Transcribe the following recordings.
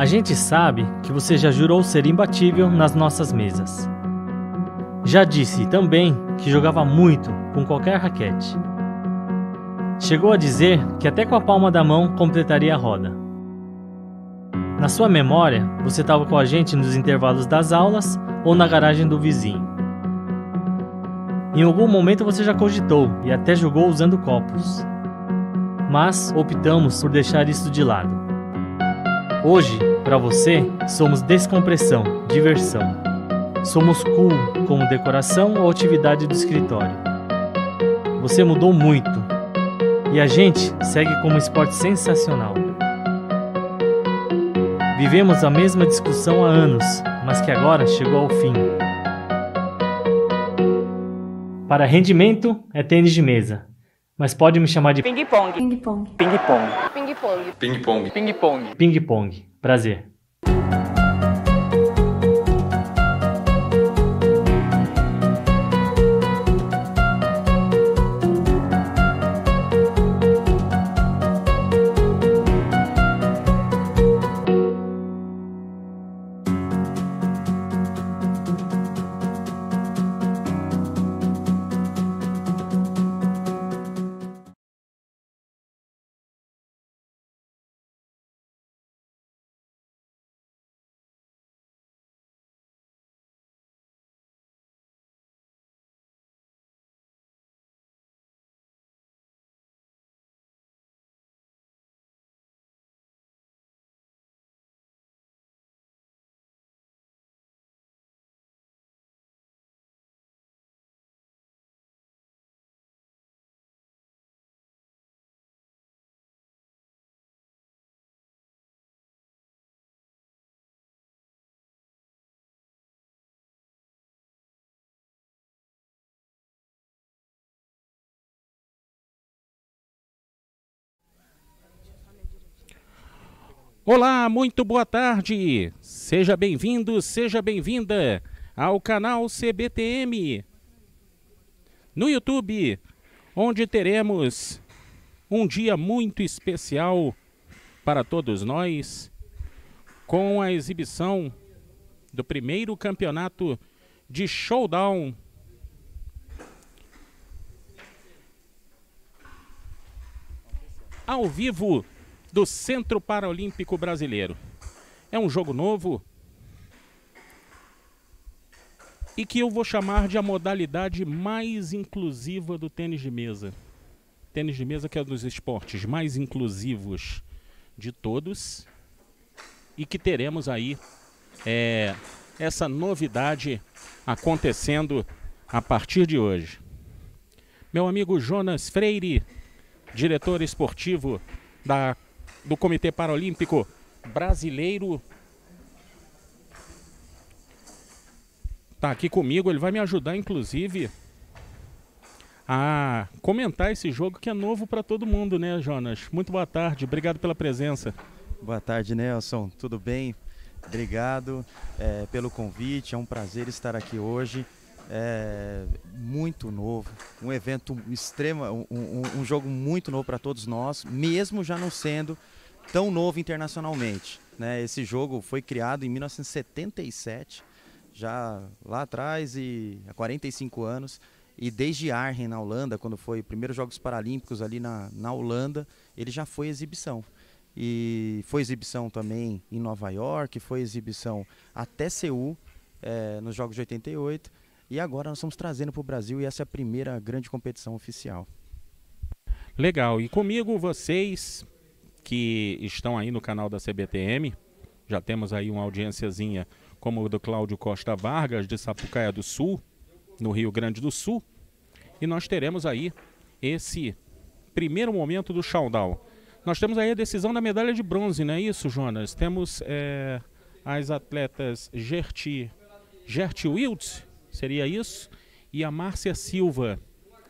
A gente sabe que você já jurou ser imbatível nas nossas mesas. Já disse também que jogava muito com qualquer raquete. Chegou a dizer que até com a palma da mão completaria a roda. Na sua memória, você estava com a gente nos intervalos das aulas ou na garagem do vizinho. Em algum momento você já cogitou e até jogou usando copos. Mas optamos por deixar isso de lado. Hoje, para você, somos descompressão, diversão. Somos cool como decoração ou atividade do escritório. Você mudou muito e a gente segue como um esporte sensacional. Vivemos a mesma discussão há anos, mas que agora chegou ao fim. Para rendimento é tênis de mesa, mas pode me chamar de Ping-pong. Ping-pong. Ping-pong. Ping-pong. Ping-pong. Ping-pong. ping-pong. Prazer. Olá, muito boa tarde. Seja bem-vindo, seja bem-vinda ao canal CBTM no YouTube, onde teremos um dia muito especial para todos nós com a exibição do primeiro campeonato de showdown ao vivo do Centro Paralímpico Brasileiro. É um jogo novo e que eu vou chamar de a modalidade mais inclusiva do tênis de mesa. Tênis de mesa que é um dos esportes mais inclusivos de todos e que teremos aí é, essa novidade acontecendo a partir de hoje. Meu amigo Jonas Freire, diretor esportivo da do Comitê Paralímpico Brasileiro. Tá aqui comigo, ele vai me ajudar inclusive a comentar esse jogo que é novo para todo mundo, né, Jonas? Muito boa tarde, obrigado pela presença. Boa tarde, Nelson. Tudo bem? Obrigado é, pelo convite. É um prazer estar aqui hoje. É muito novo, um evento extremo, um, um, um jogo muito novo para todos nós, mesmo já não sendo tão novo internacionalmente. Né? Esse jogo foi criado em 1977, já lá atrás e há 45 anos. E desde Arnhem, na Holanda, quando foi os primeiros Jogos Paralímpicos ali na, na Holanda, ele já foi exibição. E foi exibição também em Nova York, foi exibição até Seul, é, nos Jogos de 88. E agora nós estamos trazendo para o Brasil e essa é a primeira grande competição oficial. Legal. E comigo vocês que estão aí no canal da CBTM, já temos aí uma audiênciazinha como o do Cláudio Costa Vargas de Sapucaia do Sul, no Rio Grande do Sul. E nós teremos aí esse primeiro momento do showdown. Nós temos aí a decisão da medalha de bronze, não é isso, Jonas? Temos é, as atletas Gerti, Gerti Wiltz, seria isso? E a Márcia Silva.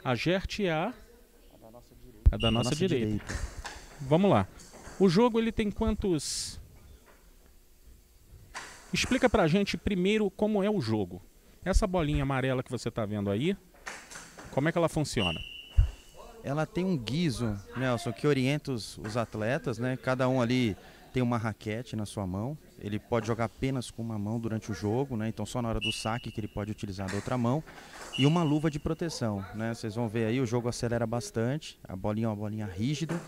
A Gert é a... A da nossa, nossa direita. direita. Vamos lá. O jogo ele tem quantos... Explica pra gente primeiro como é o jogo. Essa bolinha amarela que você está vendo aí, como é que ela funciona? Ela tem um guiso, Nelson, que orienta os, os atletas, né? Cada um ali tem uma raquete na sua mão. Ele pode jogar apenas com uma mão durante o jogo, né? Então só na hora do saque que ele pode utilizar da outra mão. E uma luva de proteção, né? Vocês vão ver aí, o jogo acelera bastante. A bolinha é uma bolinha rígida.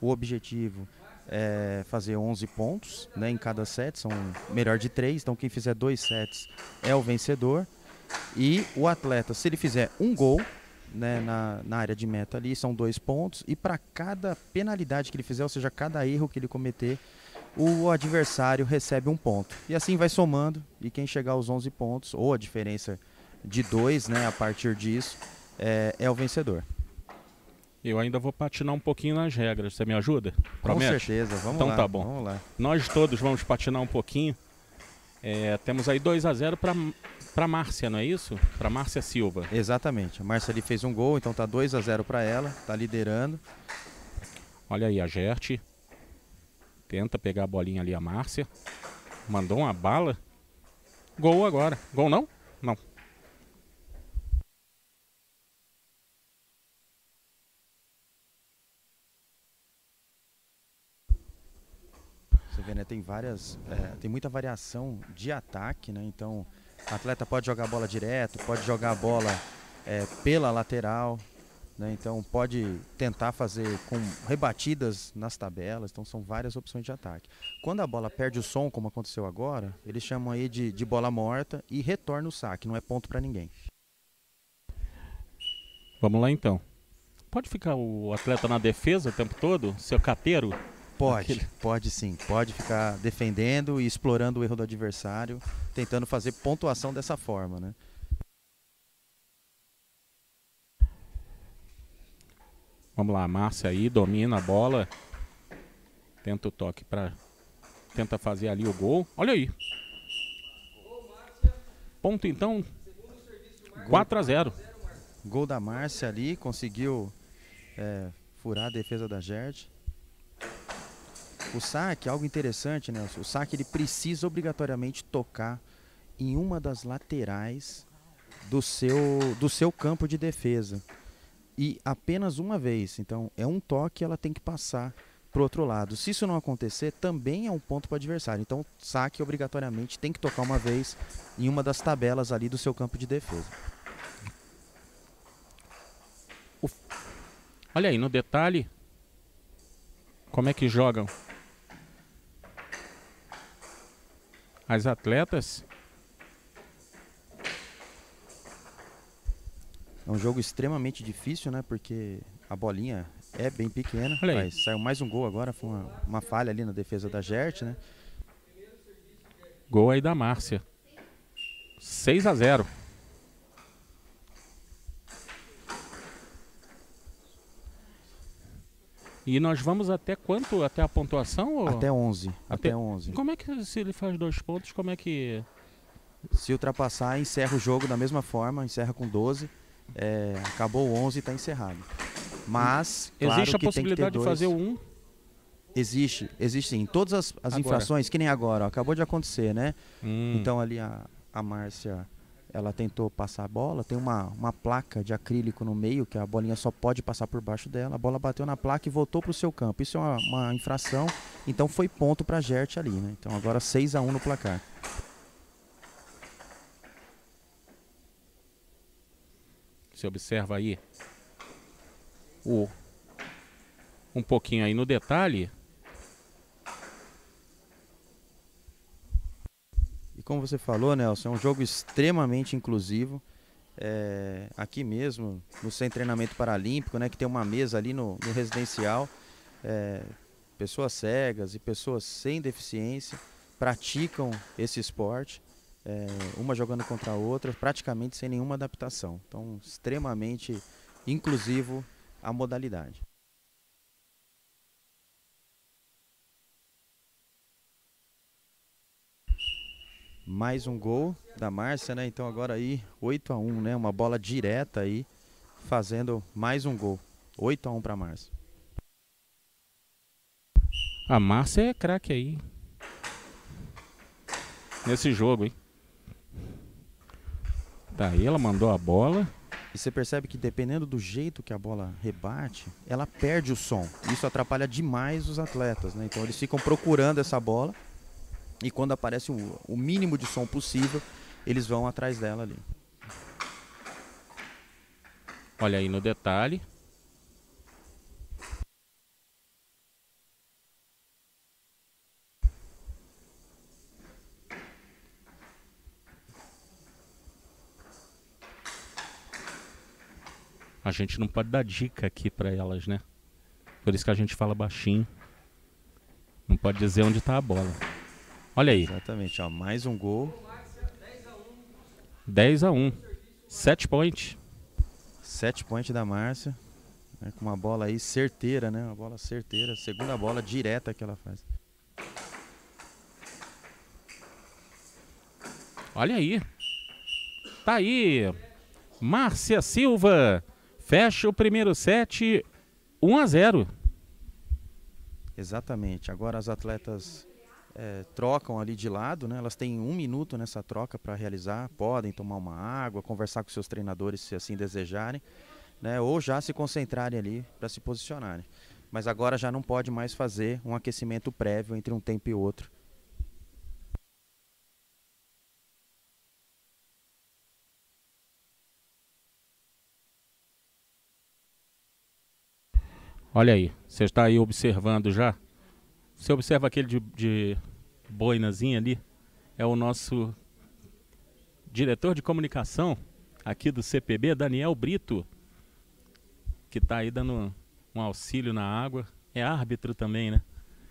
O objetivo é fazer 11 pontos né, em cada set, são melhor de 3, então quem fizer dois sets é o vencedor. E o atleta, se ele fizer um gol né, na, na área de meta ali, são dois pontos, e para cada penalidade que ele fizer, ou seja, cada erro que ele cometer, o adversário recebe um ponto. E assim vai somando, e quem chegar aos 11 pontos, ou a diferença de dois né, a partir disso, é, é o vencedor. Eu ainda vou patinar um pouquinho nas regras. Você me ajuda? Promete? Com certeza, vamos então lá. Então tá bom. Vamos lá. Nós todos vamos patinar um pouquinho. É, temos aí 2 a 0 para para Márcia, não é isso? Para Márcia Silva. Exatamente. A Márcia ali fez um gol, então tá 2 a 0 para ela, tá liderando. Olha aí a Gerte. Tenta pegar a bolinha ali a Márcia. Mandou uma bala. Gol agora. Gol não? Não. Vê, né? Tem várias. É, tem muita variação de ataque, né? Então, o atleta pode jogar a bola direto, pode jogar a bola é, pela lateral, né? Então pode tentar fazer com rebatidas nas tabelas. Então são várias opções de ataque. Quando a bola perde o som, como aconteceu agora, eles chamam aí de, de bola morta e retorna o saque. Não é ponto para ninguém. Vamos lá então. Pode ficar o atleta na defesa o tempo todo, seu cateiro? Pode, Aquele... pode sim. Pode ficar defendendo e explorando o erro do adversário, tentando fazer pontuação dessa forma, né? Vamos lá, Márcia aí domina a bola. Tenta o toque para tenta fazer ali o gol. Olha aí. Ponto então 4 a 0. Gol da Márcia ali, conseguiu é, furar a defesa da Gerd. O saque, algo interessante, né? O saque ele precisa obrigatoriamente tocar em uma das laterais do seu, do seu campo de defesa. E apenas uma vez. Então, é um toque ela tem que passar para outro lado. Se isso não acontecer, também é um ponto para o adversário. Então, saque obrigatoriamente tem que tocar uma vez em uma das tabelas ali do seu campo de defesa. Olha aí, no detalhe, como é que jogam as atletas. É um jogo extremamente difícil, né? Porque a bolinha é bem pequena. Mas saiu mais um gol agora, foi uma, uma falha ali na defesa da Gert, né? Gol aí da Márcia. 6 a 0. E nós vamos até quanto? Até a pontuação? Ou? Até 11. Até, até 11. Como é que se ele faz dois pontos, como é que... Se ultrapassar, encerra o jogo da mesma forma, encerra com 12. É, acabou o 11 e está encerrado. Mas, claro Existe a possibilidade de fazer o 1? Existe, existe sim. Todas as, as infrações, que nem agora, ó, acabou de acontecer, né? Hum. Então ali a, a Márcia ela tentou passar a bola, tem uma, uma placa de acrílico no meio, que a bolinha só pode passar por baixo dela. A bola bateu na placa e voltou para o seu campo. Isso é uma, uma infração, então foi ponto para a Gert ali. Né? Então agora 6 a 1 no placar. Você observa aí o um pouquinho aí no detalhe como você falou, Nelson, é um jogo extremamente inclusivo. É, aqui mesmo, no Centro Treinamento Paralímpico, né, que tem uma mesa ali no, no residencial, é, pessoas cegas e pessoas sem deficiência praticam esse esporte, é, uma jogando contra a outra, praticamente sem nenhuma adaptação. Então, extremamente inclusivo a modalidade. Mais um gol da Márcia, né? Então agora aí 8 a 1, né? Uma bola direta aí, fazendo mais um gol. 8 a 1 para Márcia. A Márcia é craque aí. Nesse jogo, hein? Daí ela mandou a bola. E você percebe que dependendo do jeito que a bola rebate, ela perde o som. Isso atrapalha demais os atletas, né? Então eles ficam procurando essa bola e quando aparece o, o mínimo de som possível, eles vão atrás dela ali. Olha aí no detalhe. A gente não pode dar dica aqui para elas, né? Por isso que a gente fala baixinho. Não pode dizer onde está a bola. Olha aí. Exatamente, ó, mais um gol. 10 a 1. 7 point. 7 point da Márcia. Né, com uma bola aí certeira, né? Uma bola certeira. Segunda bola direta que ela faz. Olha aí. Tá aí. Márcia Silva fecha o primeiro set 1 a 0. Exatamente. Agora as atletas é, trocam ali de lado, né? Elas têm um minuto nessa troca para realizar. Podem tomar uma água, conversar com seus treinadores se assim desejarem, né? Ou já se concentrarem ali para se posicionarem. Mas agora já não pode mais fazer um aquecimento prévio entre um tempo e outro. Olha aí, você está aí observando já? Você observa aquele de, de boinazinha ali? É o nosso diretor de comunicação aqui do CPB, Daniel Brito, que está aí dando um auxílio na água. É árbitro também, né?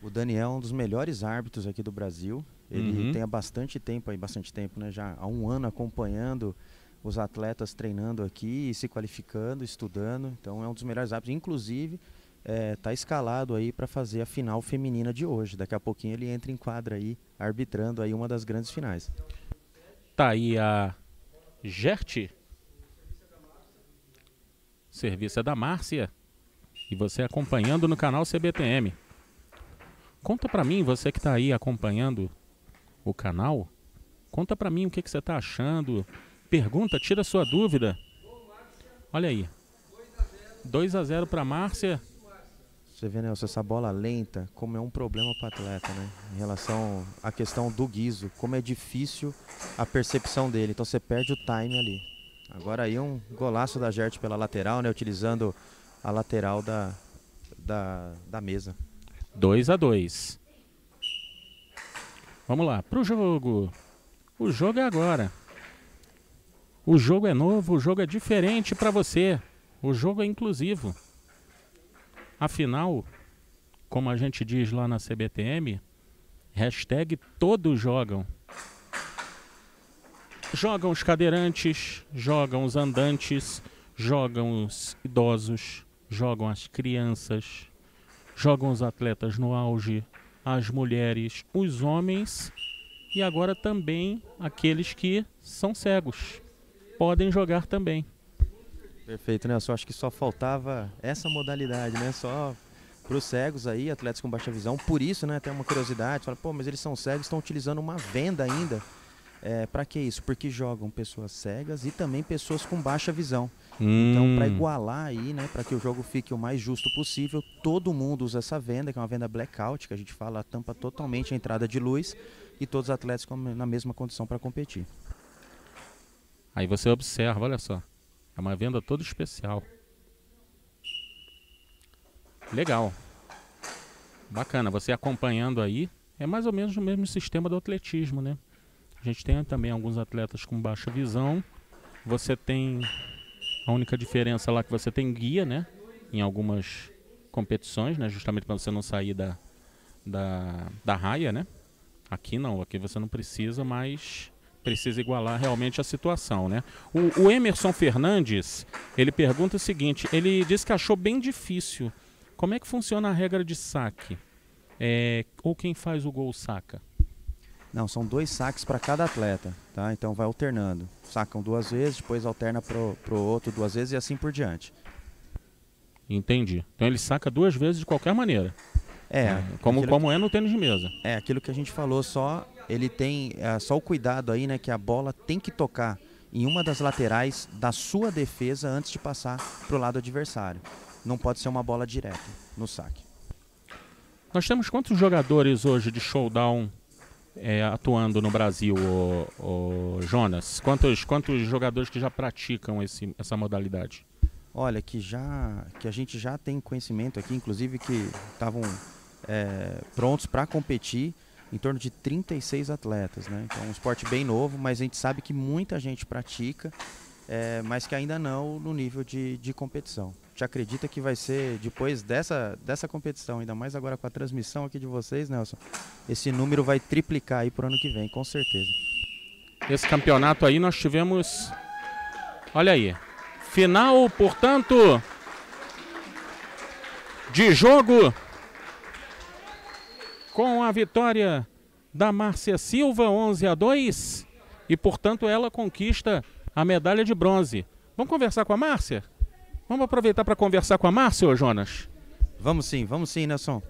O Daniel é um dos melhores árbitros aqui do Brasil. Ele Uhum. tem há bastante tempo aí, bastante tempo, né? Já há um ano acompanhando os atletas treinando aqui, se qualificando, estudando. Então é um dos melhores árbitros. Inclusive, está escalado aí para fazer a final feminina de hoje. Daqui a pouquinho ele entra em quadra aí, arbitrando aí uma das grandes finais. Tá aí a Gert. Serviço é da Márcia. E você acompanhando no canal CBTM. Conta pra mim, você que tá aí acompanhando o canal. Conta pra mim o que, que você tá achando. Pergunta, tira sua dúvida. Olha aí. 2 a 0 pra Márcia. Você vê, Nelson, essa bola lenta, como é um problema para atleta, né? Em relação à questão do guiso, como é difícil a percepção dele. Então você perde o time ali. Agora aí um golaço da Gert pela lateral, né? Utilizando a lateral da, da, da mesa. 2 a 2 Vamos lá, pro jogo. O jogo é agora. O jogo é novo, o jogo é diferente para você. O jogo é inclusivo. Afinal, como a gente diz lá na CBTM, hashtag todos jogam. Jogam os cadeirantes, jogam os andantes, jogam os idosos, jogam as crianças, jogam os atletas no auge, as mulheres, os homens e agora também aqueles que são cegos. Podem jogar também. Perfeito, Nelson. Acho que só faltava essa modalidade, né? Só para os cegos aí, atletas com baixa visão. Por isso, né? Tem uma curiosidade. Fala, pô, mas eles são cegos, estão utilizando uma venda ainda. É, para que isso? Porque jogam pessoas cegas e também pessoas com baixa visão. Então, para Hum, igualar aí, né, para que o jogo fique o mais justo possível, todo mundo usa essa venda, que é uma venda blackout, que a gente fala tampa totalmente a entrada de luz e todos os atletas na mesma condição para competir. Aí você observa, olha só. É uma venda toda especial. Legal. Bacana, você acompanhando aí, é mais ou menos o mesmo sistema do atletismo, né? A gente tem também alguns atletas com baixa visão. Você tem a única diferença lá que você tem guia, né? Em algumas competições, né? Justamente para você não sair da, da, da raia, né? Aqui não, aqui você não precisa, mas precisa igualar realmente a situação, né? O, o Emerson Fernandes, ele pergunta o seguinte, ele disse que achou bem difícil. Como é que funciona a regra de saque? É, ou quem faz o gol saca? Não, são dois saques para cada atleta, tá? Então vai alternando. Sacam duas vezes, depois alterna pro, pro outro duas vezes e assim por diante. Entendi. Então ele saca duas vezes de qualquer maneira. É, como, como é no tênis de mesa. é aquilo que a gente falou, só ele tem é, só o cuidado aí, né, que a bola tem que tocar em uma das laterais da sua defesa antes de passar para o lado adversário. Não pode ser uma bola direta no saque. Nós temos quantos jogadores hoje de showdown é, atuando no Brasil, o, o Jonas? Quantos, quantos jogadores que já praticam esse, essa modalidade? Olha, que já que a gente já tem conhecimento aqui, inclusive que estavam é, prontos para competir em torno de 36 atletas, né? Então, um esporte bem novo, mas a gente sabe que muita gente pratica, é, mas que ainda não no nível de, de competição. Gente acredita que vai ser, depois dessa, dessa competição, ainda mais agora com a transmissão aqui de vocês, Nelson, esse número vai triplicar aí para o ano que vem, com certeza. Esse campeonato aí nós tivemos, olha aí, final, portanto, de jogo com a vitória da Márcia Silva, 11 a 2, e portanto ela conquista a medalha de bronze. Vamos conversar com a Márcia? Vamos aproveitar para conversar com a Márcia, ô Jonas? Vamos sim, vamos sim, Nelson.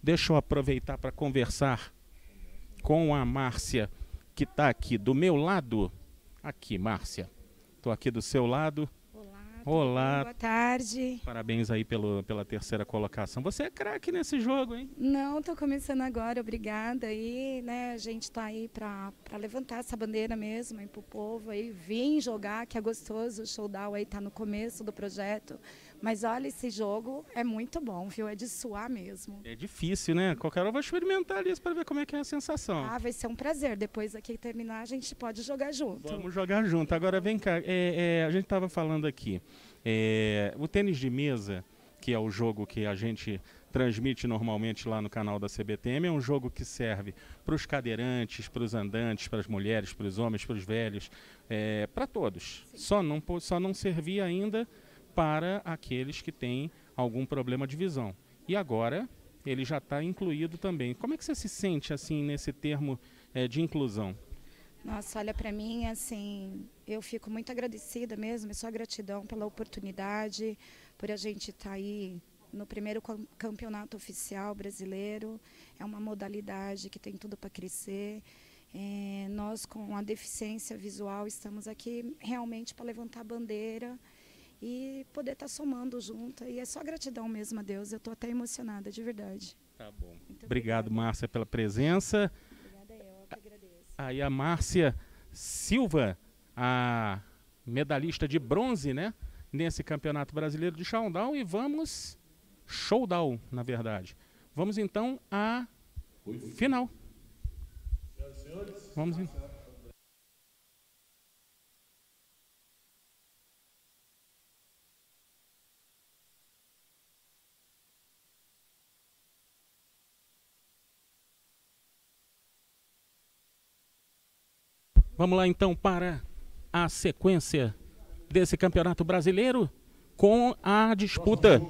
Deixa eu aproveitar para conversar com a Márcia que está aqui do meu lado. Aqui, Márcia. Estou aqui do seu lado. Olá. Olá. Boa tarde. Parabéns aí pelo, pela terceira colocação. Você é craque nesse jogo, hein? Não, estou começando agora, obrigada. E né, a gente está aí para levantar essa bandeira mesmo aí para o povo aí vir jogar, que é gostoso. O showdown aí está no começo do projeto. Mas olha, esse jogo é muito bom, viu? É de suar mesmo. É difícil, né? Qualquer hora eu vou experimentar isso para ver como é que é a sensação. Ah, vai ser um prazer. Depois aqui terminar, a gente pode jogar junto. Vamos jogar junto. Agora vem cá, é, é, a gente estava falando aqui. É, o tênis de mesa, que é o jogo que a gente transmite normalmente lá no canal da CBTM, é um jogo que serve para os cadeirantes, para os andantes, para as mulheres, para os homens, para os velhos, é, para todos. Só não, só não servia ainda para aqueles que têm algum problema de visão. E agora ele já está incluído também. Como é que você se sente assim nesse termo é, de inclusão? Nossa, olha para mim assim, eu fico muito agradecida mesmo, é só gratidão pela oportunidade, por a gente estar tá aí no primeiro campeonato oficial brasileiro. É uma modalidade que tem tudo para crescer. É, nós, com a deficiência visual, estamos aqui realmente para levantar a bandeira e poder estar tá somando junto. E é só gratidão mesmo a Deus. Eu estou até emocionada, de verdade. Tá bom. Muito Obrigado, Márcia, pela presença. Obrigada eu, que agradeço. Aí a Márcia Silva, a medalhista de bronze, né? Nesse Campeonato Brasileiro de Showdown. E vamos. Showdown, na verdade. Vamos então à final. Vamos então. Vamos lá então para a sequência desse Campeonato Brasileiro com a disputa.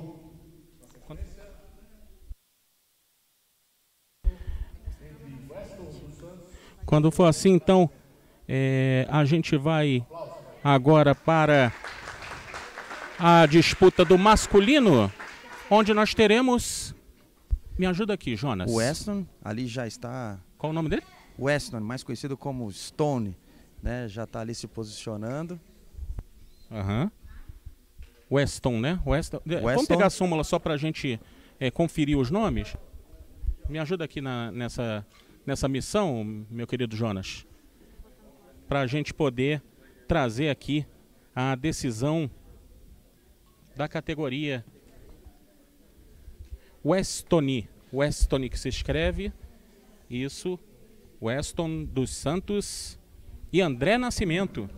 Quando for assim, então, é, a gente vai agora para a disputa do masculino, onde nós teremos. Me ajuda aqui, Jonas. O Weston ali já está. Qual o nome dele? Weston, mais conhecido como Stone, né, já está ali se posicionando. Aham. Uhum. Weston, né? Weston. Weston. Vamos pegar a súmula só para a gente é, conferir os nomes? Me ajuda aqui na, nessa, nessa missão, meu querido Jonas, para a gente poder trazer aqui a decisão da categoria Westoni. Westoni que se escreve, isso, Weston dos Santos e André Nascimento.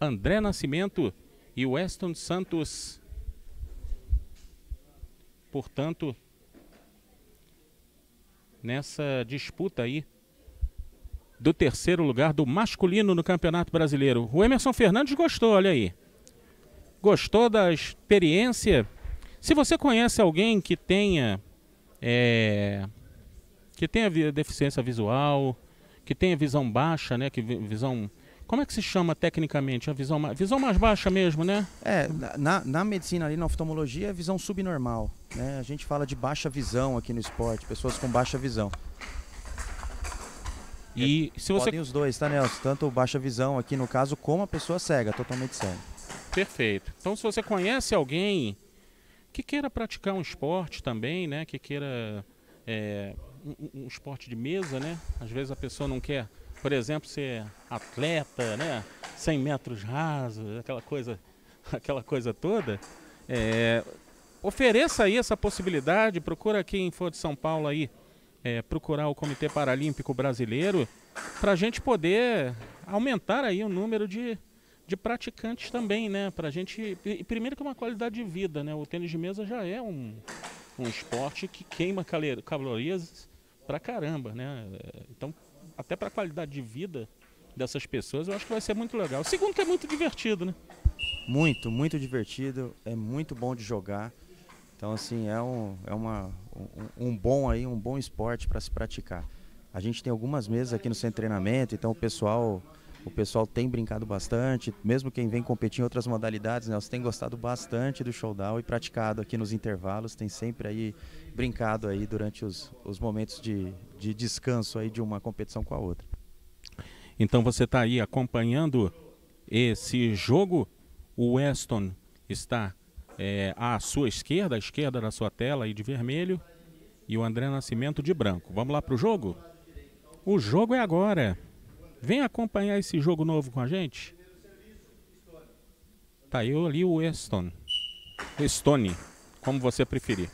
André Nascimento e Weston Santos. Portanto, nessa disputa aí do terceiro lugar do masculino no Campeonato Brasileiro. O Emerson Fernandes gostou, olha aí. Gostou da experiência. Se você conhece alguém que tenha é, que tenha deficiência visual, que tenha visão baixa, né, que visão Como é que se chama tecnicamente a visão mais, visão mais baixa mesmo, né? É, na, na medicina ali, na oftalmologia, é visão subnormal. Né? A gente fala de baixa visão aqui no esporte, pessoas com baixa visão. E se você. Podem os dois, tá, Nelson? Tanto baixa visão aqui no caso, como a pessoa cega, totalmente cega. Perfeito. Então, se você conhece alguém que queira praticar um esporte também, né? Que queira é, um, um, esporte de mesa, né? Às vezes a pessoa não quer, por exemplo, ser atleta, né? 100 metros rasos, aquela coisa, aquela coisa toda. É, ofereça aí essa possibilidade, procura quem for de São Paulo aí é, procurar o Comitê Paralímpico Brasileiro para a gente poder aumentar aí o número de, de praticantes também, né? Para a gente, primeiro que é uma qualidade de vida, né? O tênis de mesa já é um, um esporte que queima calorias pra caramba, né? Então, até para a qualidade de vida dessas pessoas, eu acho que vai ser muito legal. Segundo que é muito divertido, né? Muito, muito divertido, é muito bom de jogar. Então, assim, é um, é uma, um, um bom aí, um bom esporte para se praticar. A gente tem algumas mesas aqui no centro de treinamento, então o pessoal, o pessoal tem brincado bastante, mesmo quem vem competir em outras modalidades, né, tem gostado bastante do showdown e praticado aqui nos intervalos, tem sempre aí brincado aí durante os, os momentos de, de descanso aí de uma competição com a outra. Então você está aí acompanhando esse jogo, o Weston está é, à sua esquerda, à esquerda da sua tela aí de vermelho, e o André Nascimento de branco. Vamos lá para o jogo? O jogo é agora. Vem acompanhar esse jogo novo com a gente. Tá eu ali o Eston. Stone, como você preferir.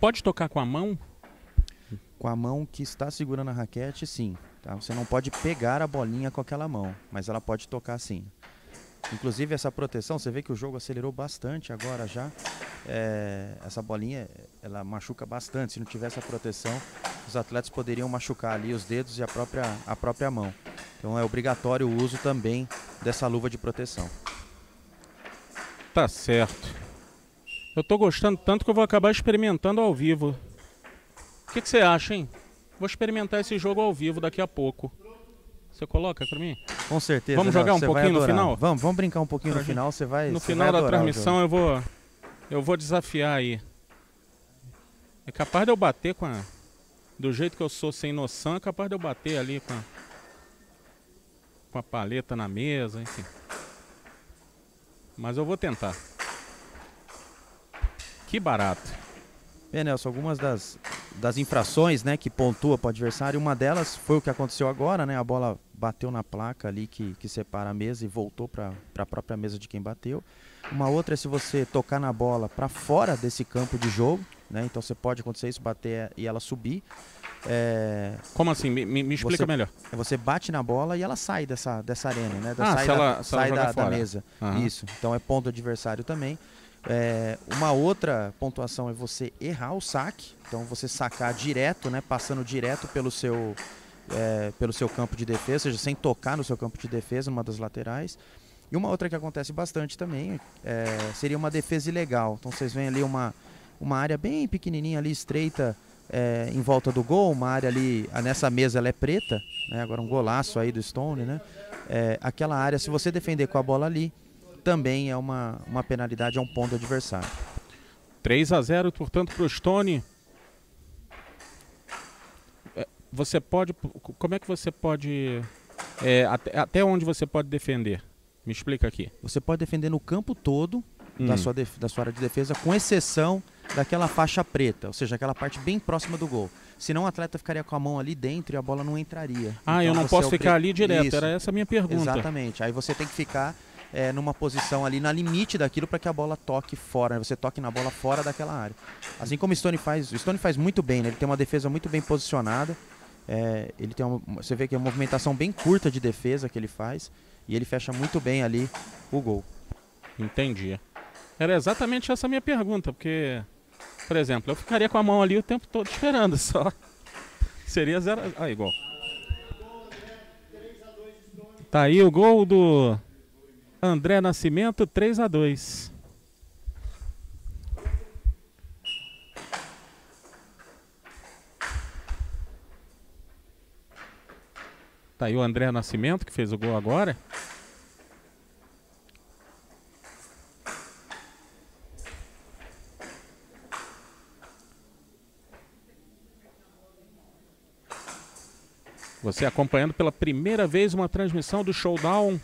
Pode tocar com a mão? Com a mão que está segurando a raquete, sim. Tá? Você não pode pegar a bolinha com aquela mão, mas ela pode tocar sim. Inclusive essa proteção, você vê que o jogo acelerou bastante agora já. É, essa bolinha, ela machuca bastante. Se não tivesse a proteção, os atletas poderiam machucar ali os dedos e a própria, a própria mão. Então é obrigatório o uso também dessa luva de proteção. Tá certo. Eu tô gostando tanto que eu vou acabar experimentando ao vivo. O que, que você acha, hein? Vou experimentar esse jogo ao vivo daqui a pouco. Você coloca pra mim? Com certeza. Vamos jogar um pouquinho no final? Vamos, vamos brincar um pouquinho no final, você vai No final vai da transmissão eu vou eu vou desafiar aí. É capaz de eu bater com a do jeito que eu sou sem noção, é capaz de eu bater ali com a com a paleta na mesa, enfim. Mas eu vou tentar. Que barato. Bem, Nelson, algumas das, das infrações né, que pontua para o adversário, uma delas foi o que aconteceu agora, né? A bola bateu na placa ali que, que separa a mesa e voltou para a própria mesa de quem bateu. Uma outra é se você tocar na bola para fora desse campo de jogo, né? Então você pode acontecer isso, bater e ela subir. É... Como assim? Me, me explica você, melhor. Você bate na bola e ela sai dessa, dessa arena, né? Da, ah, sai se da, ela, sai ela da, da mesa. Uhum. Isso. Então é ponto adversário também. É, uma outra pontuação é você errar o saque, então você sacar direto, né, passando direto pelo seu, é, pelo seu campo de defesa, ou seja, sem tocar no seu campo de defesa, uma das laterais. E uma outra que acontece bastante também é, seria uma defesa ilegal. Então vocês veem ali uma, uma área bem pequenininha ali, estreita, é, em volta do gol, uma área ali, nessa mesa ela é preta, né, agora um golaço aí do Stone, né? É, aquela área, se você defender com a bola ali, também é uma, uma penalidade, é um ponto adversário. 3 a 0 portanto, para o Stone. É, você pode. Como é que você pode. É, até, até onde você pode defender? Me explica aqui. Você pode defender no campo todo hum. da, sua da sua área de defesa, com exceção daquela faixa preta, ou seja, aquela parte bem próxima do gol. Senão o atleta ficaria com a mão ali dentro e a bola não entraria. Ah, então, eu não posso ficar ali direto, Isso. era essa a minha pergunta. Exatamente. Aí você tem que ficar é, numa posição ali na limite daquilo para que a bola toque fora, né? você toque na bola fora daquela área. Assim como o Stone faz, o Stone faz muito bem, né? ele tem uma defesa muito bem posicionada, é, ele tem uma, você vê que é uma movimentação bem curta de defesa que ele faz e ele fecha muito bem ali o gol. Entendi. Era exatamente essa a minha pergunta, porque, por exemplo, eu ficaria com a mão ali o tempo todo esperando só. Seria zero. Ah, igual. Tá aí o gol do André Nascimento, 3 a 2 Tá aí o André Nascimento, que fez o gol agora. Você acompanhando pela primeira vez uma transmissão do Showdown.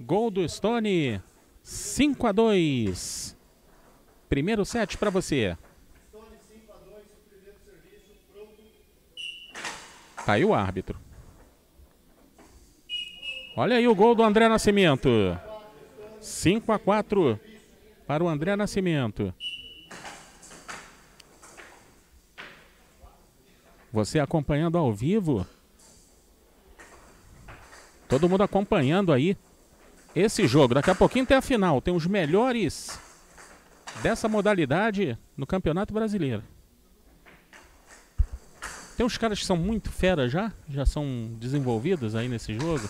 Gol do Stone. 5 a 2. Primeiro set para você. Tá aí o árbitro. Olha aí o gol do André Nascimento. 5 a 4 para o André Nascimento. Você acompanhando ao vivo. Todo mundo acompanhando aí esse jogo. Daqui a pouquinho tem a final. Tem os melhores dessa modalidade no Campeonato Brasileiro. Tem uns caras que são muito fera já, já são desenvolvidos aí nesse jogo.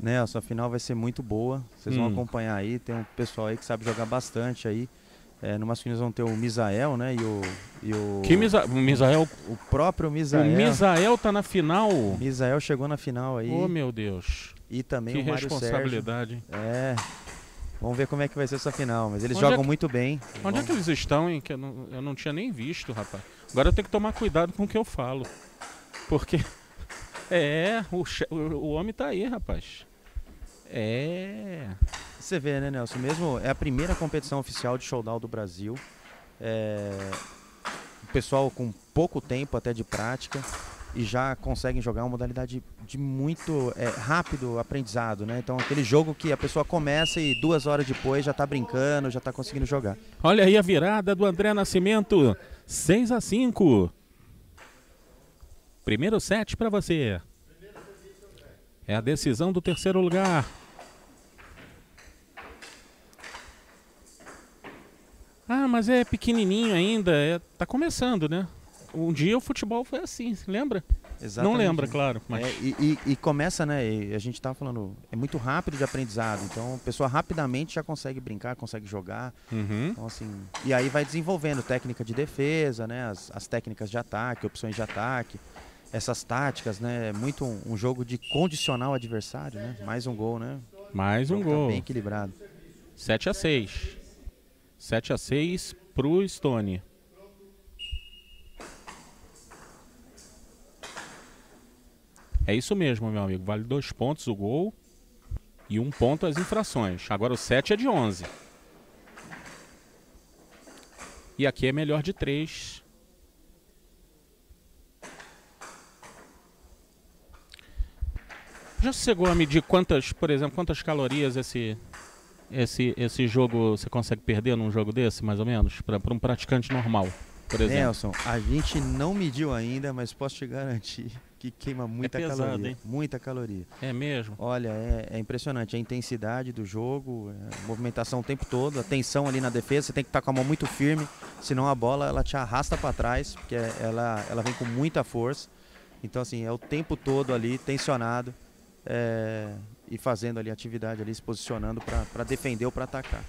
Nelson, a final vai ser muito boa. Vocês hum. vão acompanhar aí. Tem um pessoal aí que sabe jogar bastante aí. É, no masculino vão ter o Misael, né? E o. E o que Misa Misael? O próprio Misael. O Misael tá na final. Misael chegou na final aí. Oh, meu Deus. E também que o Mário responsabilidade. Sérgio. É. Vamos ver como é que vai ser essa final. Mas eles onde jogam é que, muito bem. Onde Vamos... é que eles estão, hein? Que eu não, eu não tinha nem visto, rapaz. Agora eu tenho que tomar cuidado com o que eu falo. Porque. É, o, o homem tá aí, rapaz. É. Você vê, né, Nelson? Mesmo é a primeira competição oficial de showdown do Brasil. É, o pessoal com pouco tempo até de prática e já conseguem jogar uma modalidade de muito é, rápido aprendizado, né? Então aquele jogo que a pessoa começa e duas horas depois já está brincando, já está conseguindo jogar. Olha aí a virada do André Nascimento, 6 a 5. Primeiro set para você. É a decisão do terceiro lugar. Ah, mas é pequenininho ainda, é, tá começando, né? Um dia o futebol foi assim, lembra? Exatamente. Não lembra, claro. Mas... É, e, e, e, começa, né? A gente tá falando, é muito rápido de aprendizado. Então a pessoa rapidamente já consegue brincar, consegue jogar. Uhum. Então, assim, e aí vai desenvolvendo técnica de defesa, né? As, as técnicas de ataque, opções de ataque essas táticas, né? É muito um, um, jogo de condicionar o adversário, né? Mais um gol, né? Mais um gol. Tá bem equilibrado. 7 a 6. 7 a 6 pro Stone. É isso mesmo, meu amigo. Vale dois pontos o gol e um ponto as infrações. Agora o 7 é de 11. E aqui é melhor de 3 Já chegou a medir quantas, por exemplo, quantas calorias esse esse esse jogo você consegue perder num jogo desse, mais ou menos, para um praticante normal, por exemplo? Nelson, a gente não mediu ainda, mas posso te garantir que queima muita é pesado, caloria, hein? muita caloria. É mesmo? Olha, é, é impressionante a intensidade do jogo, a movimentação o tempo todo, a tensão ali na defesa, você tem que estar com a mão muito firme, senão a bola ela te arrasta para trás, porque ela ela vem com muita força. Então assim, é o tempo todo ali tensionado é, e fazendo ali atividade ali, se posicionando para defender ou para atacar.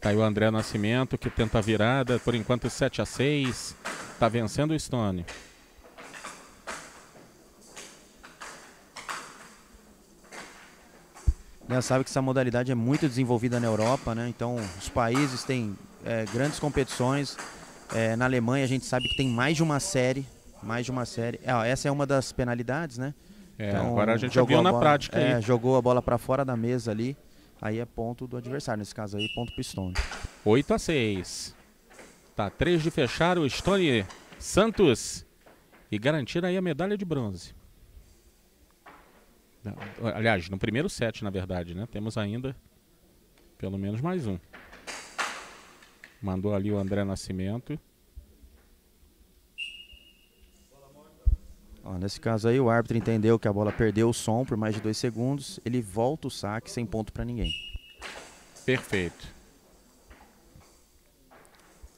Tá aí o André Nascimento que tenta a virada, por enquanto 7 a 6 Tá vencendo o Stone. Né, sabe que essa modalidade é muito desenvolvida na Europa, né? Então os países têm é, grandes competições. É, na Alemanha a gente sabe que tem mais de uma série, mais de uma série. É, essa é uma das penalidades, né? É, então, agora a gente jogou viu na bola, prática é, aí. Jogou a bola para fora da mesa ali. Aí é ponto do adversário. Nesse caso aí, ponto pro Stone. 8 a 6 Tá 3 de fechar o Stone Santos. E garantir aí a medalha de bronze. Aliás, no primeiro set, na verdade, né? Temos ainda pelo menos mais um. Mandou ali o André Nascimento. Ó, nesse caso aí, o árbitro entendeu que a bola perdeu o som por mais de dois segundos. Ele volta o saque sem ponto para ninguém. Perfeito.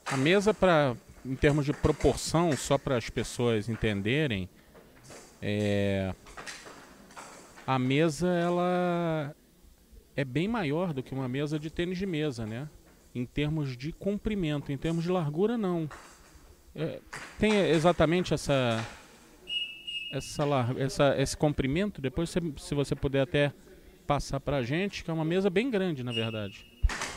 A mesa para em termos de proporção, só para as pessoas entenderem, é, a mesa ela é bem maior do que uma mesa de tênis de mesa, né? Em termos de comprimento, em termos de largura não. É, tem exatamente essa essa, essa esse comprimento. Depois, se, se você puder até passar para a gente, que é uma mesa bem grande, na verdade.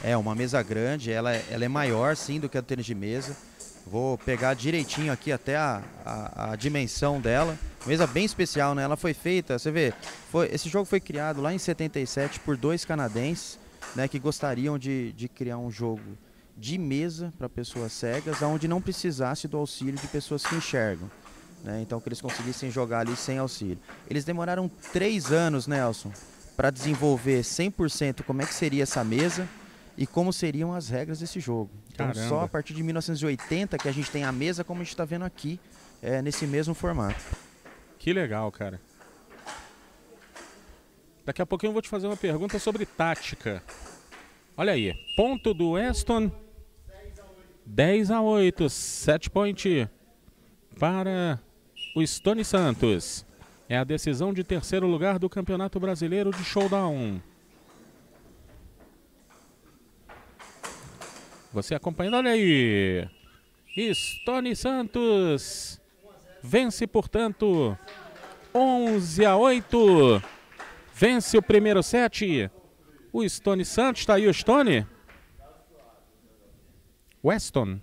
É uma mesa grande. Ela, é, ela é maior sim do que a do tênis de mesa. Vou pegar direitinho aqui até a, a, a, dimensão dela. Mesa bem especial, né? Ela foi feita, você vê, foi, esse jogo foi criado lá em 77 por dois canadenses, né, que gostariam de, de criar um jogo de mesa para pessoas cegas, onde não precisasse do auxílio de pessoas que enxergam. Né? Então que eles conseguissem jogar ali sem auxílio. Eles demoraram três anos, Nelson, para desenvolver 100% como é que seria essa mesa e como seriam as regras desse jogo. Então, Caramba. só a partir de 1980 que a gente tem a mesa como a gente está vendo aqui, é, nesse mesmo formato. Que legal, cara. Daqui a pouquinho eu vou te fazer uma pergunta sobre tática. Olha aí, ponto do Weston. 10 a 8, 7 point para o Stone Santos. É a decisão de terceiro lugar do Campeonato Brasileiro de Showdown. Você acompanhando, olha aí. Stone Santos vence, portanto, 11 a 8. Vence o primeiro set. O Stone Santos, está aí o Stone. Weston.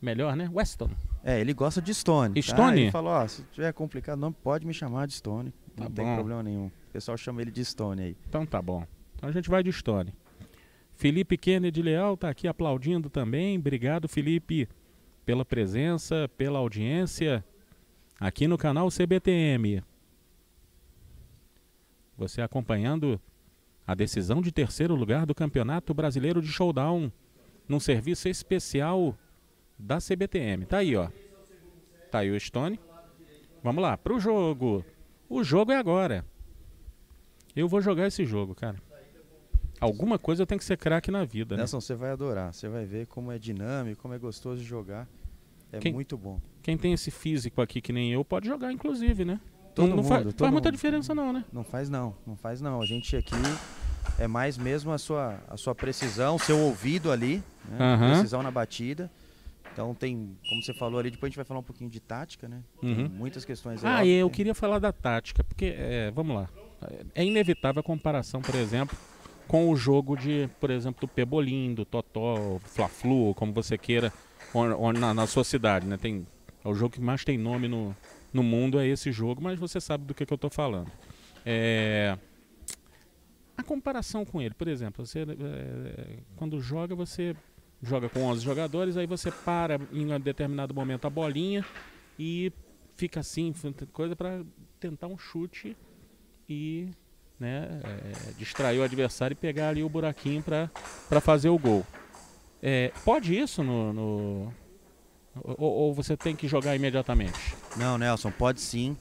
Melhor, né? Weston. É, ele gosta de Stone. Tá? Stone? Ele falou, ó, se tiver complicado, não pode me chamar de Stone. Não tá tem bom. problema nenhum. O pessoal chama ele de Stone aí. Então tá bom. Então a gente vai de Stone. Felipe Kennedy Leal está aqui aplaudindo também. Obrigado, Felipe, pela presença, pela audiência aqui no canal CBTM. Você acompanhando a decisão de terceiro lugar do Campeonato Brasileiro de Showdown num serviço especial da CBTM. Tá aí, ó. Tá aí o Stone. Vamos lá, pro jogo. O jogo é agora. Eu vou jogar esse jogo, cara. Alguma coisa tem que ser craque na vida, né? Nelson, você vai adorar. Você vai ver como é dinâmico, como é gostoso de jogar. É quem, muito bom. Quem tem esse físico aqui que nem eu pode jogar, inclusive, né? Todo não, não mundo, faz, faz muita mundo. diferença não, né? Não faz não, não faz não. A gente aqui é mais mesmo a sua, a sua precisão, seu ouvido ali, né? uhum. precisão na batida. Então tem, como você falou ali, depois a gente vai falar um pouquinho de tática, né? Uhum. muitas questões. Ah, e eu queria falar da tática, porque, é, vamos lá, é inevitável a comparação, por exemplo, com o jogo de, por exemplo, do Pebolim, do Totó, Fla-Flu, como você queira, ou, ou na, na, sua cidade, né? Tem, é o jogo que mais tem nome no, no mundo, é esse jogo, mas você sabe do que, que eu estou falando. É, a comparação com ele, por exemplo, você, é, quando joga, você joga com 11 jogadores, aí você para em um determinado momento a bolinha e fica assim, coisa para tentar um chute e né, é, distrair o adversário e pegar ali o buraquinho para fazer o gol. É, pode isso no, no ou, ou, você tem que jogar imediatamente? Não, Nelson, pode sim.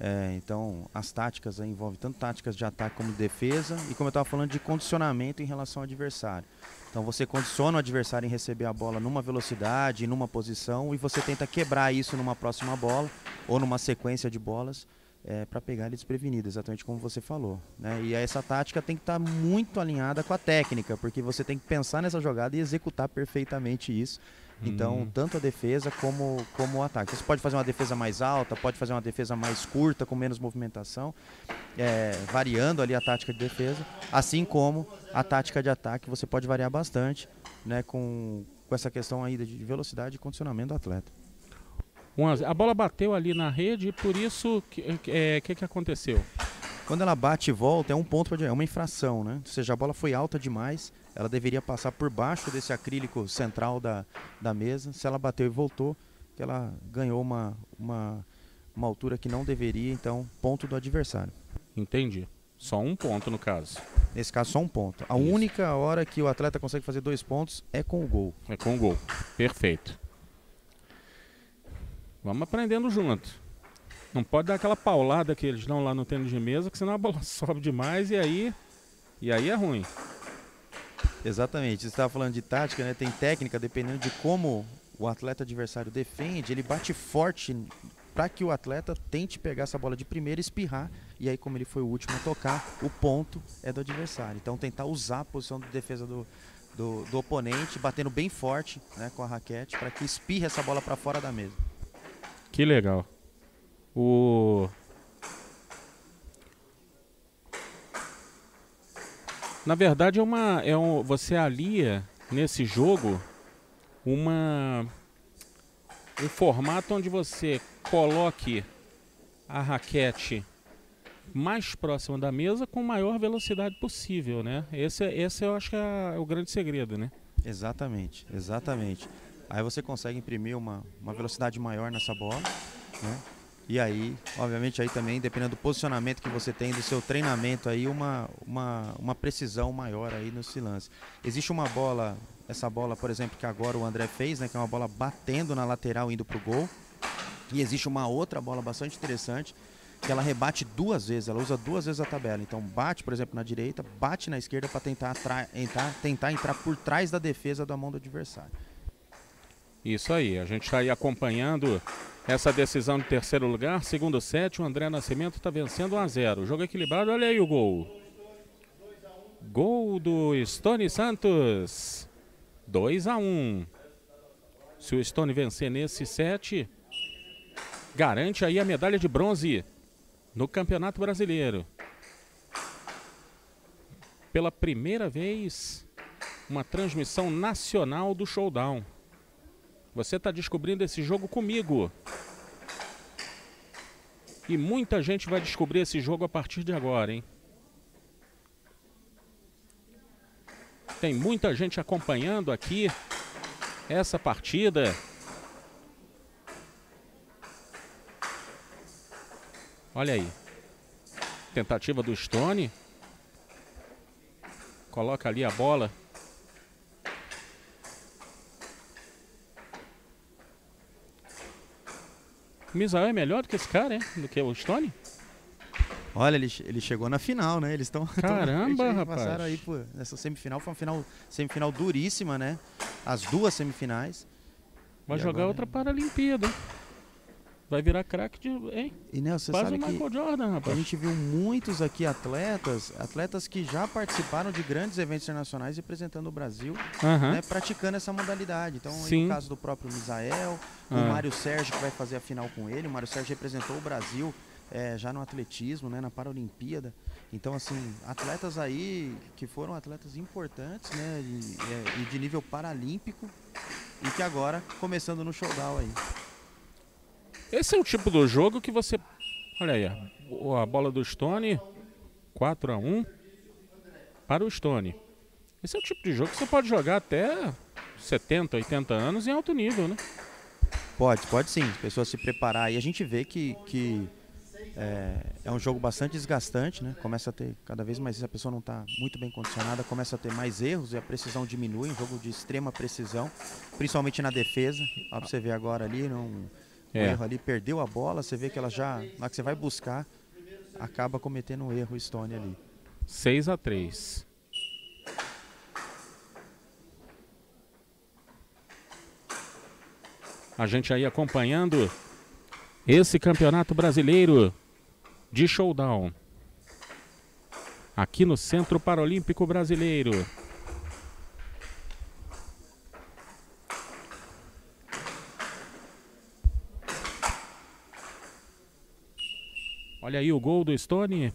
É, então, as táticas envolvem tanto táticas de ataque como de defesa e, como eu estava falando, de condicionamento em relação ao adversário. Então, você condiciona o adversário em receber a bola numa velocidade, numa posição, e você tenta quebrar isso numa próxima bola ou numa sequência de bolas é, para pegar ele desprevenido, exatamente como você falou. Né? E essa tática tem que estar tá muito alinhada com a técnica, porque você tem que pensar nessa jogada e executar perfeitamente isso. Então, hum. tanto a defesa como, como o ataque. Você pode fazer uma defesa mais alta, pode fazer uma defesa mais curta, com menos movimentação, é, variando ali a tática de defesa, assim como a tática de ataque, você pode variar bastante né, com, com essa questão aí de velocidade e condicionamento do atleta. A bola bateu ali na rede, por isso, o que, é, que, que aconteceu? Quando ela bate e volta, é um ponto, é uma infração, né? Ou seja, a bola foi alta demais, ela deveria passar por baixo desse acrílico central da, da mesa. Se ela bateu e voltou, ela ganhou uma, uma, uma altura que não deveria, então, ponto do adversário. Entendi. Só um ponto no caso. Nesse caso, só um ponto. A Isso. única hora que o atleta consegue fazer dois pontos é com o gol. É com o gol. Perfeito. Vamos aprendendo junto. Não pode dar aquela paulada que eles dão lá no tênis de mesa, que senão a bola sobe demais e aí, e aí é ruim. Exatamente. Você estava falando de tática, né? Tem técnica, dependendo de como o atleta adversário defende, ele bate forte para que o atleta tente pegar essa bola de primeira e espirrar. E aí, como ele foi o último a tocar, o ponto é do adversário. Então, tentar usar a posição de defesa do, do, do oponente, batendo bem forte né, com a raquete, para que espirre essa bola para fora da mesa. Que legal. O Na verdade é uma é um, você alia nesse jogo uma um formato onde você coloque a raquete mais próxima da mesa com maior velocidade possível, né? Esse, esse eu acho que é o grande segredo, né? Exatamente, exatamente. Aí você consegue imprimir uma, uma velocidade maior nessa bola, né? E aí, obviamente, aí também, dependendo do posicionamento que você tem, do seu treinamento aí, uma, uma, uma precisão maior aí nesse lance. Existe uma bola, essa bola, por exemplo, que agora o André fez, né? Que é uma bola batendo na lateral, indo pro gol. E existe uma outra bola bastante interessante, que ela rebate duas vezes, ela usa duas vezes a tabela. Então bate, por exemplo, na direita, bate na esquerda para tentar, entrar, tentar entrar por trás da defesa da mão do adversário. Isso aí, a gente está aí acompanhando essa decisão de terceiro lugar. Segundo set, o André Nascimento está vencendo 1 a 0. Jogo equilibrado, olha aí o gol. Gol do Stone Santos. 2 a 1. Se o Stone vencer nesse set, garante aí a medalha de bronze no Campeonato Brasileiro. Pela primeira vez, uma transmissão nacional do Showdown. Você está descobrindo esse jogo comigo. E muita gente vai descobrir esse jogo a partir de agora, hein? Tem muita gente acompanhando aqui essa partida. Olha aí. Tentativa do Stone. Coloca ali a bola O Misael é melhor do que esse cara, é? Do que o Stone? Olha, ele, ele chegou na final, né? Eles estão. Caramba, eles rapaz. Passaram aí por essa semifinal. Foi uma final, semifinal duríssima, né? As duas semifinais. Vai e jogar agora... outra Paralimpíada, hein? Vai virar craque de. Hein? E Nelson, você Quase sabe o Michael que Jordan, rapaz. A gente viu muitos aqui atletas, atletas que já participaram de grandes eventos internacionais representando o Brasil, uhum. né, praticando essa modalidade. Então, no caso do próprio Misael, o Ah. Mário Sérgio que vai fazer a final com ele. O Mário Sérgio representou o Brasil é, já no atletismo, né, na Paralimpíada. Então, assim, atletas aí que foram atletas importantes, né, e, e de nível paralímpico e que agora começando no showdown aí. Esse é o tipo do jogo que você. Olha aí, a, bola do Stone. 4 a 1 para o Stone. Esse é o tipo de jogo que você pode jogar até 70, 80 anos em alto nível, né? Pode, pode sim. As pessoas se preparar. E a gente vê que, que é, é um jogo bastante desgastante, né? Começa a ter cada vez mais. Se a pessoa não está muito bem condicionada, começa a ter mais erros e a precisão diminui. Um jogo de extrema precisão, principalmente na defesa. Ó, pra você ver agora ali, não, um É. erro ali, perdeu a bola. Você vê que ela já, na que você vai buscar, acaba cometendo um erro Stone ali. 6 a 3 A gente aí acompanhando esse campeonato brasileiro de showdown. Aqui no Centro Paralímpico Brasileiro. Olha aí o gol do Stone.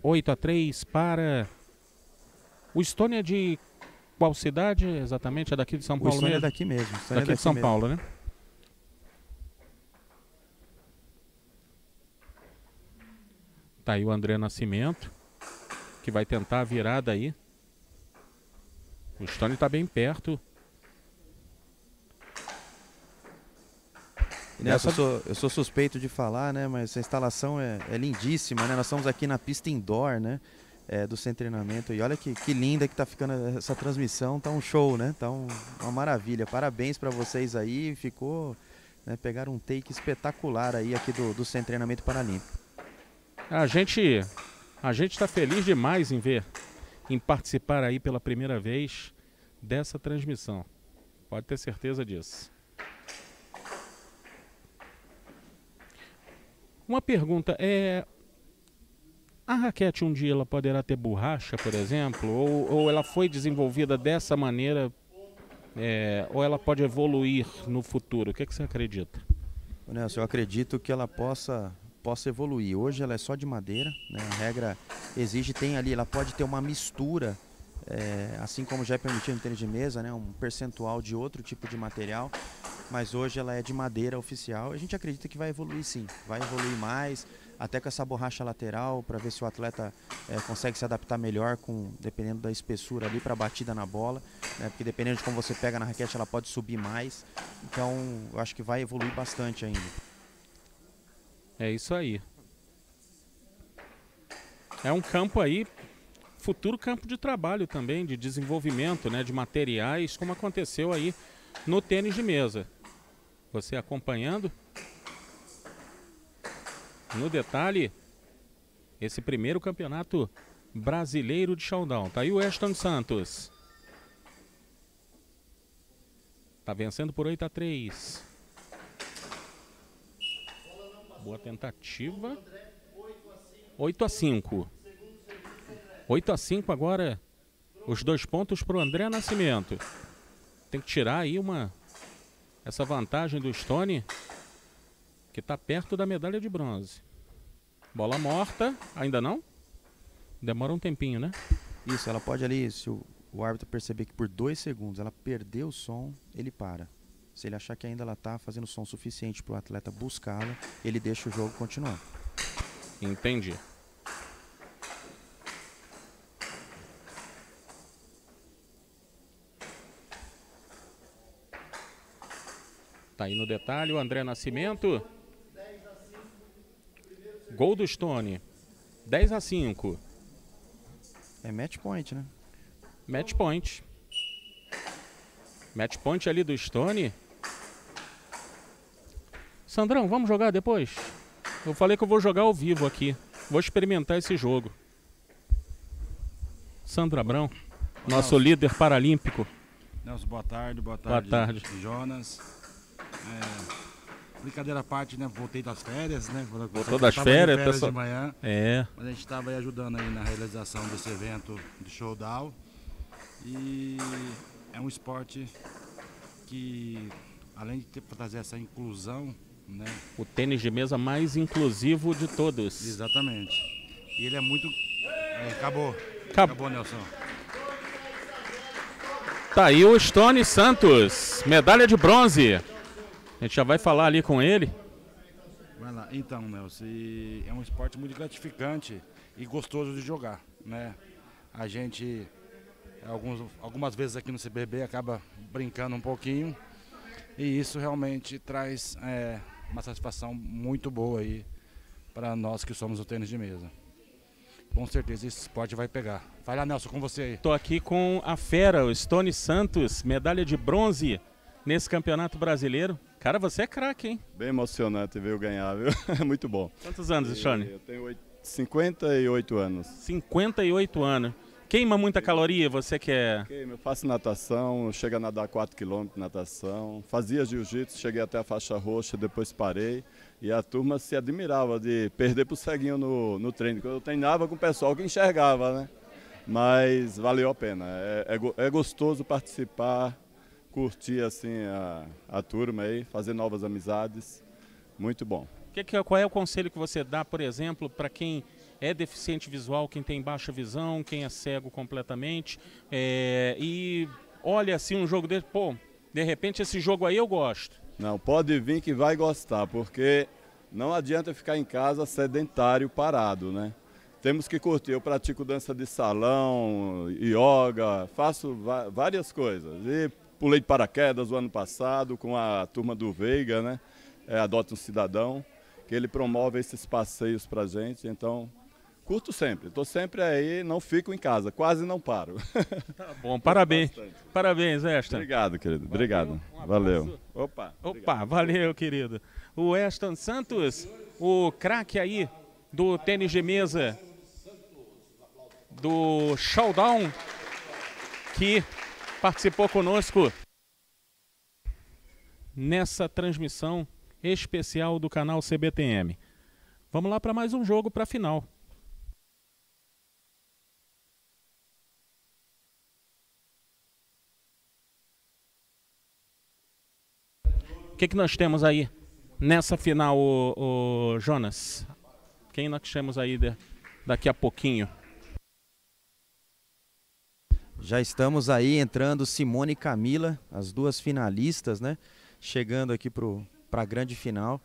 8 a 3 para o Stone é de qual cidade exatamente? É daqui de São O Paulo Stone é daqui mesmo. o Stone é Daqui de São mesmo. Paulo, né? Tá aí o André Nascimento, que vai tentar a virada aí. O Stone tá bem perto. Dessa- eu, sou, eu sou suspeito de falar, né? Mas essa instalação é, é lindíssima, né? Nós estamos aqui na pista indoor, né? é, do sem treinamento. E olha que, que linda que tá ficando essa transmissão. Tá um show, né? Tá um- uma maravilha. Parabéns para vocês aí. Ficou. Né, pegaram um take espetacular aí aqui do, do sem treinamento paralímpico. A gente a gente está feliz demais em ver, em participar aí pela primeira vez dessa transmissão. Pode ter certeza disso. Uma pergunta é a raquete um dia ela poderá ter borracha, por exemplo, ou, ou ela foi desenvolvida dessa maneira, é, ou ela pode evoluir no futuro? O que, é que você acredita? Nelson, eu acredito que ela possa possa evoluir. Hoje ela é só de madeira, né? a regra exige, tem ali, ela pode ter uma mistura, é, assim como já é permitido no tênis de mesa, né? um percentual de outro tipo de material, mas hoje ela é de madeira oficial. A gente acredita que vai evoluir sim, vai evoluir mais, até com essa borracha lateral, para ver se o atleta é, consegue se adaptar melhor, com dependendo da espessura ali para a batida na bola, né? porque dependendo de como você pega na raquete, ela pode subir mais. Então, eu acho que vai evoluir bastante ainda. É isso aí. É um campo aí, futuro campo de trabalho também, de desenvolvimento, né, de materiais, como aconteceu aí no tênis de mesa. Você acompanhando? No detalhe, esse primeiro campeonato brasileiro de showdown. Tá aí o Ashton Santos. Tá vencendo por 8 a 3. Boa tentativa. 8 a 5. 8 a 5 agora. Os dois pontos para o André Nascimento. Tem que tirar aí uma essa vantagem do Stone, que está perto da medalha de bronze. Bola morta, ainda não? Demora um tempinho, né? Isso, ela pode ali, se o, o árbitro perceber que por dois segundos ela perdeu o som, ele para. Se ele achar que ainda ela está fazendo som suficiente para o atleta buscá-la, ele deixa o jogo continuar. Entendi. Tá aí no detalhe o André Nascimento. Gol do Stone. 10 a 5. É match point, né? Match point. Match point ali do Stone. Sandrão, vamos jogar depois? Eu falei que eu vou jogar ao vivo aqui. Vou experimentar esse jogo. Sandro Abrão, nosso Nelson. líder paralímpico. Nelson, boa tarde, boa tarde. Boa tarde. Jonas. É, brincadeira à parte, né? Voltei das férias, né? Voltou das férias, férias pessoal. de manhã. É. Mas a gente estava aí ajudando aí na realização desse evento de showdown. E é um esporte que, além de ter, trazer essa inclusão, né? O tênis de mesa mais inclusivo de todos. Exatamente. E ele é muito. É, acabou. Acab... Acabou, Nelson. Tá aí o Stone Santos, medalha de bronze. A gente já vai falar ali com ele. Vai lá. Então, Nelson, é um esporte muito gratificante e gostoso de jogar, né? A gente, alguns, algumas vezes aqui no CBB, acaba brincando um pouquinho e isso realmente traz é, uma satisfação muito boa aí para nós que somos o tênis de mesa. Com certeza esse esporte vai pegar. Vai lá, Nelson, com você aí. Estou aqui com a fera, o Stone Santos, medalha de bronze nesse campeonato brasileiro. Cara, você é craque, hein? Bem emocionante ver eu ganhar, viu? Muito bom. Quantos anos, Stone? Eu tenho 8, 58 anos. 58 anos. Queima muita caloria, você que é... Queima, eu faço natação, chego a nadar 4 km de natação. Fazia jiu-jitsu, cheguei até a faixa roxa, depois parei. E a turma se admirava de perder pro ceguinho no, no treino. Eu treinava com o pessoal que enxergava, né? Mas valeu a pena. É, é, é gostoso participar, curtir assim a, a turma aí, fazer novas amizades. Muito bom. Que, que, qual é o conselho que você dá, por exemplo, para quem é deficiente visual, quem tem baixa visão, quem é cego completamente é, e olha assim um jogo desse, pô, de repente esse jogo aí eu gosto. Não, pode vir que vai gostar, porque não adianta ficar em casa sedentário, parado, né? Temos que curtir. Eu pratico dança de salão, yoga, faço várias coisas. E pulei de paraquedas o ano passado com a turma do Veiga, né? É, Adota um Cidadão, que ele promove esses passeios pra gente. Então, curto sempre. Estou sempre aí, não fico em casa, quase não paro. Tá bom, parabéns. Parabéns, Eston. Obrigado, querido. Obrigado. Valeu. Um Valeu. Opa. Opa, obrigado. valeu, querido. O Eston Santos, o craque aí do tênis de mesa do Showdown, que participou conosco nessa transmissão especial do canal CBTM. Vamos lá para mais um jogo para a final. O que, que nós temos aí nessa final, o, o Jonas? Quem nós temos aí de, daqui a pouquinho? Já estamos aí entrando Simone e Camila, as duas finalistas, né? Chegando aqui para a grande final.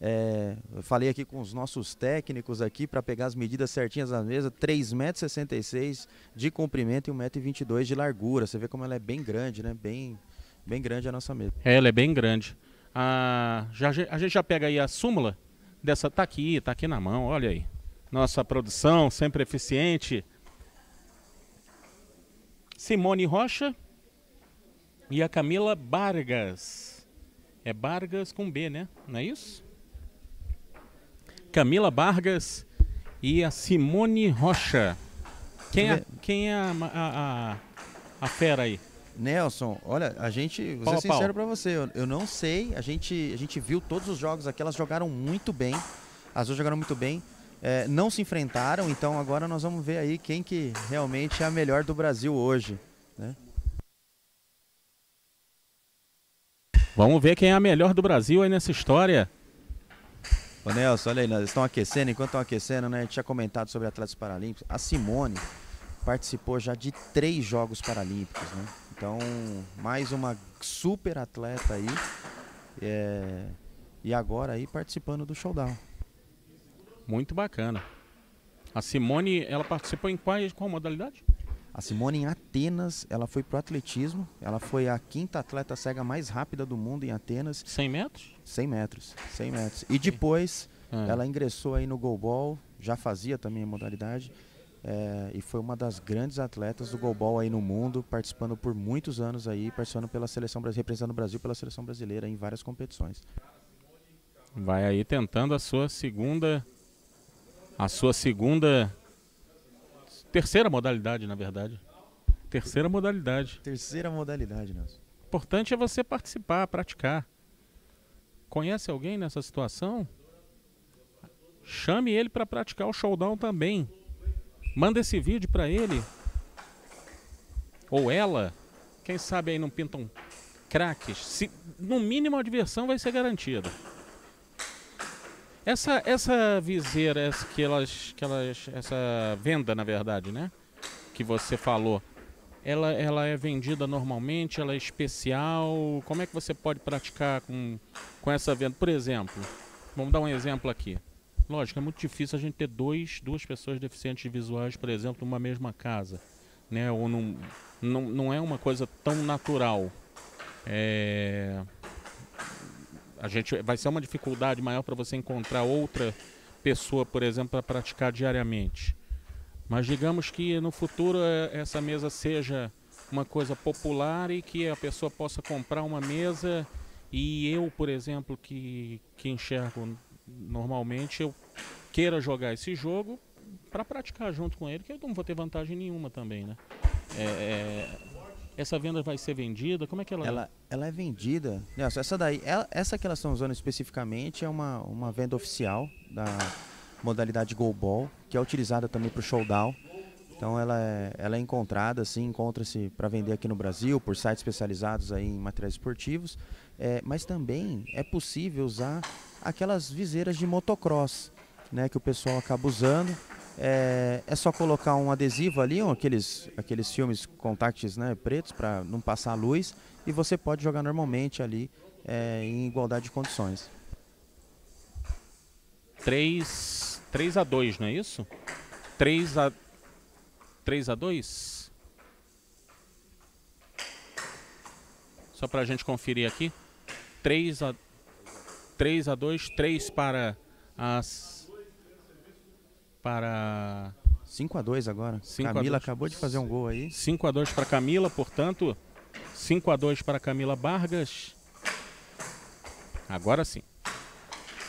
É, eu falei aqui com os nossos técnicos aqui para pegar as medidas certinhas da mesa, 3,66 m de comprimento e 1,22m de largura. Você vê como ela é bem grande, né? Bem, bem grande a nossa mesa. É, ela é bem grande. Ah, já, a gente já pega aí a súmula dessa. Tá aqui, tá aqui na mão, olha aí. Nossa produção, sempre eficiente. Simone Rocha e a Camila Vargas. É Vargas com B, né? Não é isso? Camila Vargas e a Simone Rocha. Quem é, quem é a, a, a, a fera aí? Nelson, olha, a gente, vou pau ser sincero para você, eu, eu, não sei, a gente, a gente viu todos os jogos aqui, elas jogaram muito bem, as duas jogaram muito bem, é, não se enfrentaram, então agora nós vamos ver aí quem que realmente é a melhor do Brasil hoje, né? Vamos ver quem é a melhor do Brasil aí nessa história. Ô Nelson, olha aí, nós estão aquecendo, enquanto estão aquecendo, né? A gente tinha comentado sobre atletas paralímpicos. A Simone participou já de três Jogos Paralímpicos, né? Então, mais uma super atleta aí. É, e agora aí participando do showdown. Muito bacana. A Simone, ela participou em qual, qual modalidade? A Simone em Atenas, ela foi pro atletismo. Ela foi a quinta atleta cega mais rápida do mundo em Atenas. 100 metros? 100 metros, 100 metros. E depois ah. ela ingressou aí no goalball, já fazia também a modalidade. É, e foi uma das grandes atletas do goalball aí no mundo, participando por muitos anos aí, participando pela seleção representando o Brasil pela seleção brasileira em várias competições. Vai aí tentando a sua segunda a sua segunda terceira modalidade, na verdade. Terceira modalidade. Terceira modalidade, Nelson. Importante é você participar, praticar. Conhece alguém nessa situação? Chame ele para praticar o showdown também. Manda esse vídeo para ele. Ou ela. Quem sabe aí não pintam craques. Se, no mínimo a diversão vai ser garantida. Essa, essa viseira, essa, que elas, que elas, essa venda, na verdade, né? Que você falou, ela, ela é vendida normalmente, ela é especial. Como é que você pode praticar com, com essa venda? Por exemplo, vamos dar um exemplo aqui. Lógico, é muito difícil a gente ter dois, duas pessoas deficientes visuais, por exemplo, numa mesma casa. Né? Ou num, não, não é uma coisa tão natural. É... A gente vai ser uma dificuldade maior para você encontrar outra pessoa, por exemplo, para praticar diariamente. Mas digamos que no futuro é, essa mesa seja uma coisa popular e que a pessoa possa comprar uma mesa e eu, por exemplo, que, que enxergo normalmente eu queira jogar esse jogo para praticar junto com ele, que eu não vou ter vantagem nenhuma também, né? É, é, essa venda vai ser vendida? Como é que ela, ela é? Ela é vendida. Nelson, essa daí, ela, essa que elas estão usando especificamente é uma, uma venda oficial da modalidade Go Ball, que é utilizada também para o showdown. Então ela é, ela é encontrada, assim, encontra-se para vender aqui no Brasil por sites especializados aí em materiais esportivos, é, mas também é possível usar aquelas viseiras de motocross, né, que o pessoal acaba usando. É, é só colocar um adesivo ali, um, aqueles, aqueles filmes contacts né, pretos para não passar a luz e você pode jogar normalmente ali é, em igualdade de condições. 3, 3 a 2, não é isso? 3 a 3 a 2? Só para a gente conferir aqui. 3 a 3 a 2, 3 para as para 5 a 2 agora. 5 Camila acabou de fazer um gol aí. 5 a 2 para Camila, portanto, 5 a 2 para Camila Vargas. Agora sim.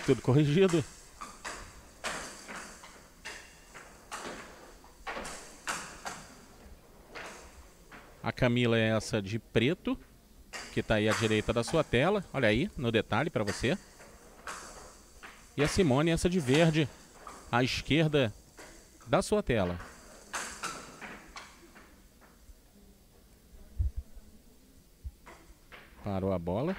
Tudo corrigido. A Camila é essa de preto, que está aí à direita da sua tela. Olha aí, no detalhe para você. E a Simone, essa de verde, à esquerda da sua tela. Parou a bola.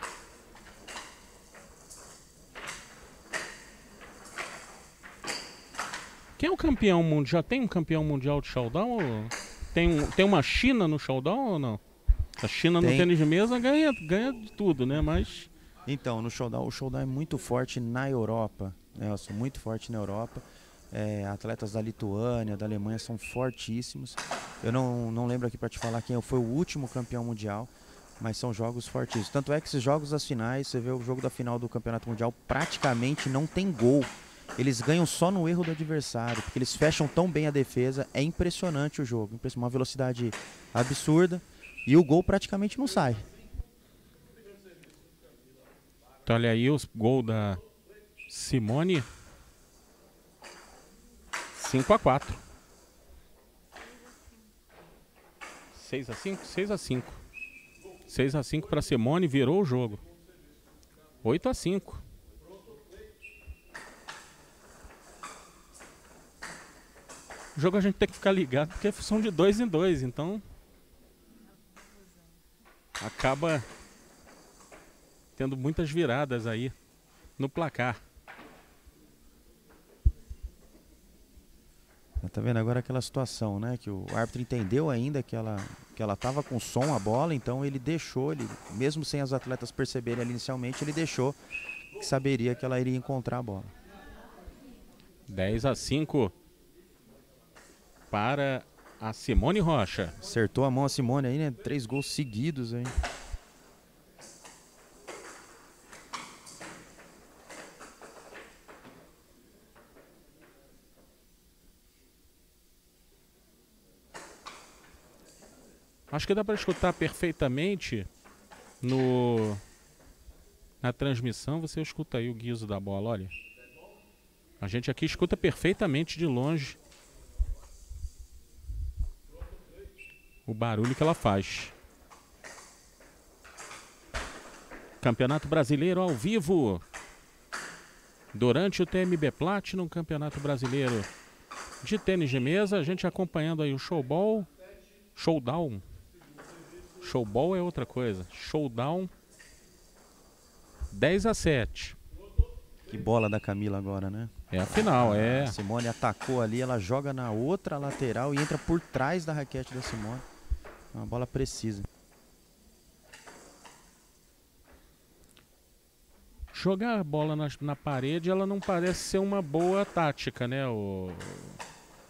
Quem é o campeão mundial? Tem um campeão mundial de showdown? Ou... Tem, tem uma China no showdown ou não? A China tem. no tênis de mesa ganha, ganha de tudo, né? Mas. Então, no showdown, o showdown é muito forte na Europa, Nelson, muito forte na Europa. É, atletas da Lituânia, da Alemanha são fortíssimos. Eu não, não lembro aqui para te falar quem foi o último campeão mundial, mas são jogos fortíssimos. Tanto é que esses jogos das finais, você vê o jogo da final do campeonato mundial, praticamente não tem gol eles ganham só no erro do adversário, porque eles fecham tão bem a defesa. É impressionante o jogo, uma velocidade absurda e o gol praticamente não sai. Então, olha aí os gol da Simone. 5 a 4. 6 a 5, 6 a 5. 6 a 5 para Simone, virou o jogo. 8 a 5. O jogo a gente tem que ficar ligado porque são de dois em dois, então. Acaba tendo muitas viradas aí no placar. Tá vendo agora aquela situação, né? Que o árbitro entendeu ainda que ela que ela tava com som a bola, então ele deixou, ele, mesmo sem os atletas perceberem ali inicialmente, ele deixou que saberia que ela iria encontrar a bola. 10 a 5 para a Simone Rocha. Acertou a mão a Simone aí, né? Três gols seguidos aí. Acho que dá para escutar perfeitamente no na transmissão. Você escuta aí o guiso da bola, olha. A gente aqui escuta perfeitamente de longe o barulho que ela faz. Campeonato Brasileiro ao vivo. Durante o TMB Platinum, Campeonato Brasileiro de tênis de mesa, a gente acompanhando aí o showball, showdown. Showball é outra coisa. Showdown 10 a 7. Que bola da Camila agora, né? É a final, é. A Simone atacou ali, ela joga na outra lateral e entra por trás da raquete da Simone. Uma bola precisa. Jogar a bola na, na parede, ela não parece ser uma boa tática, né? O,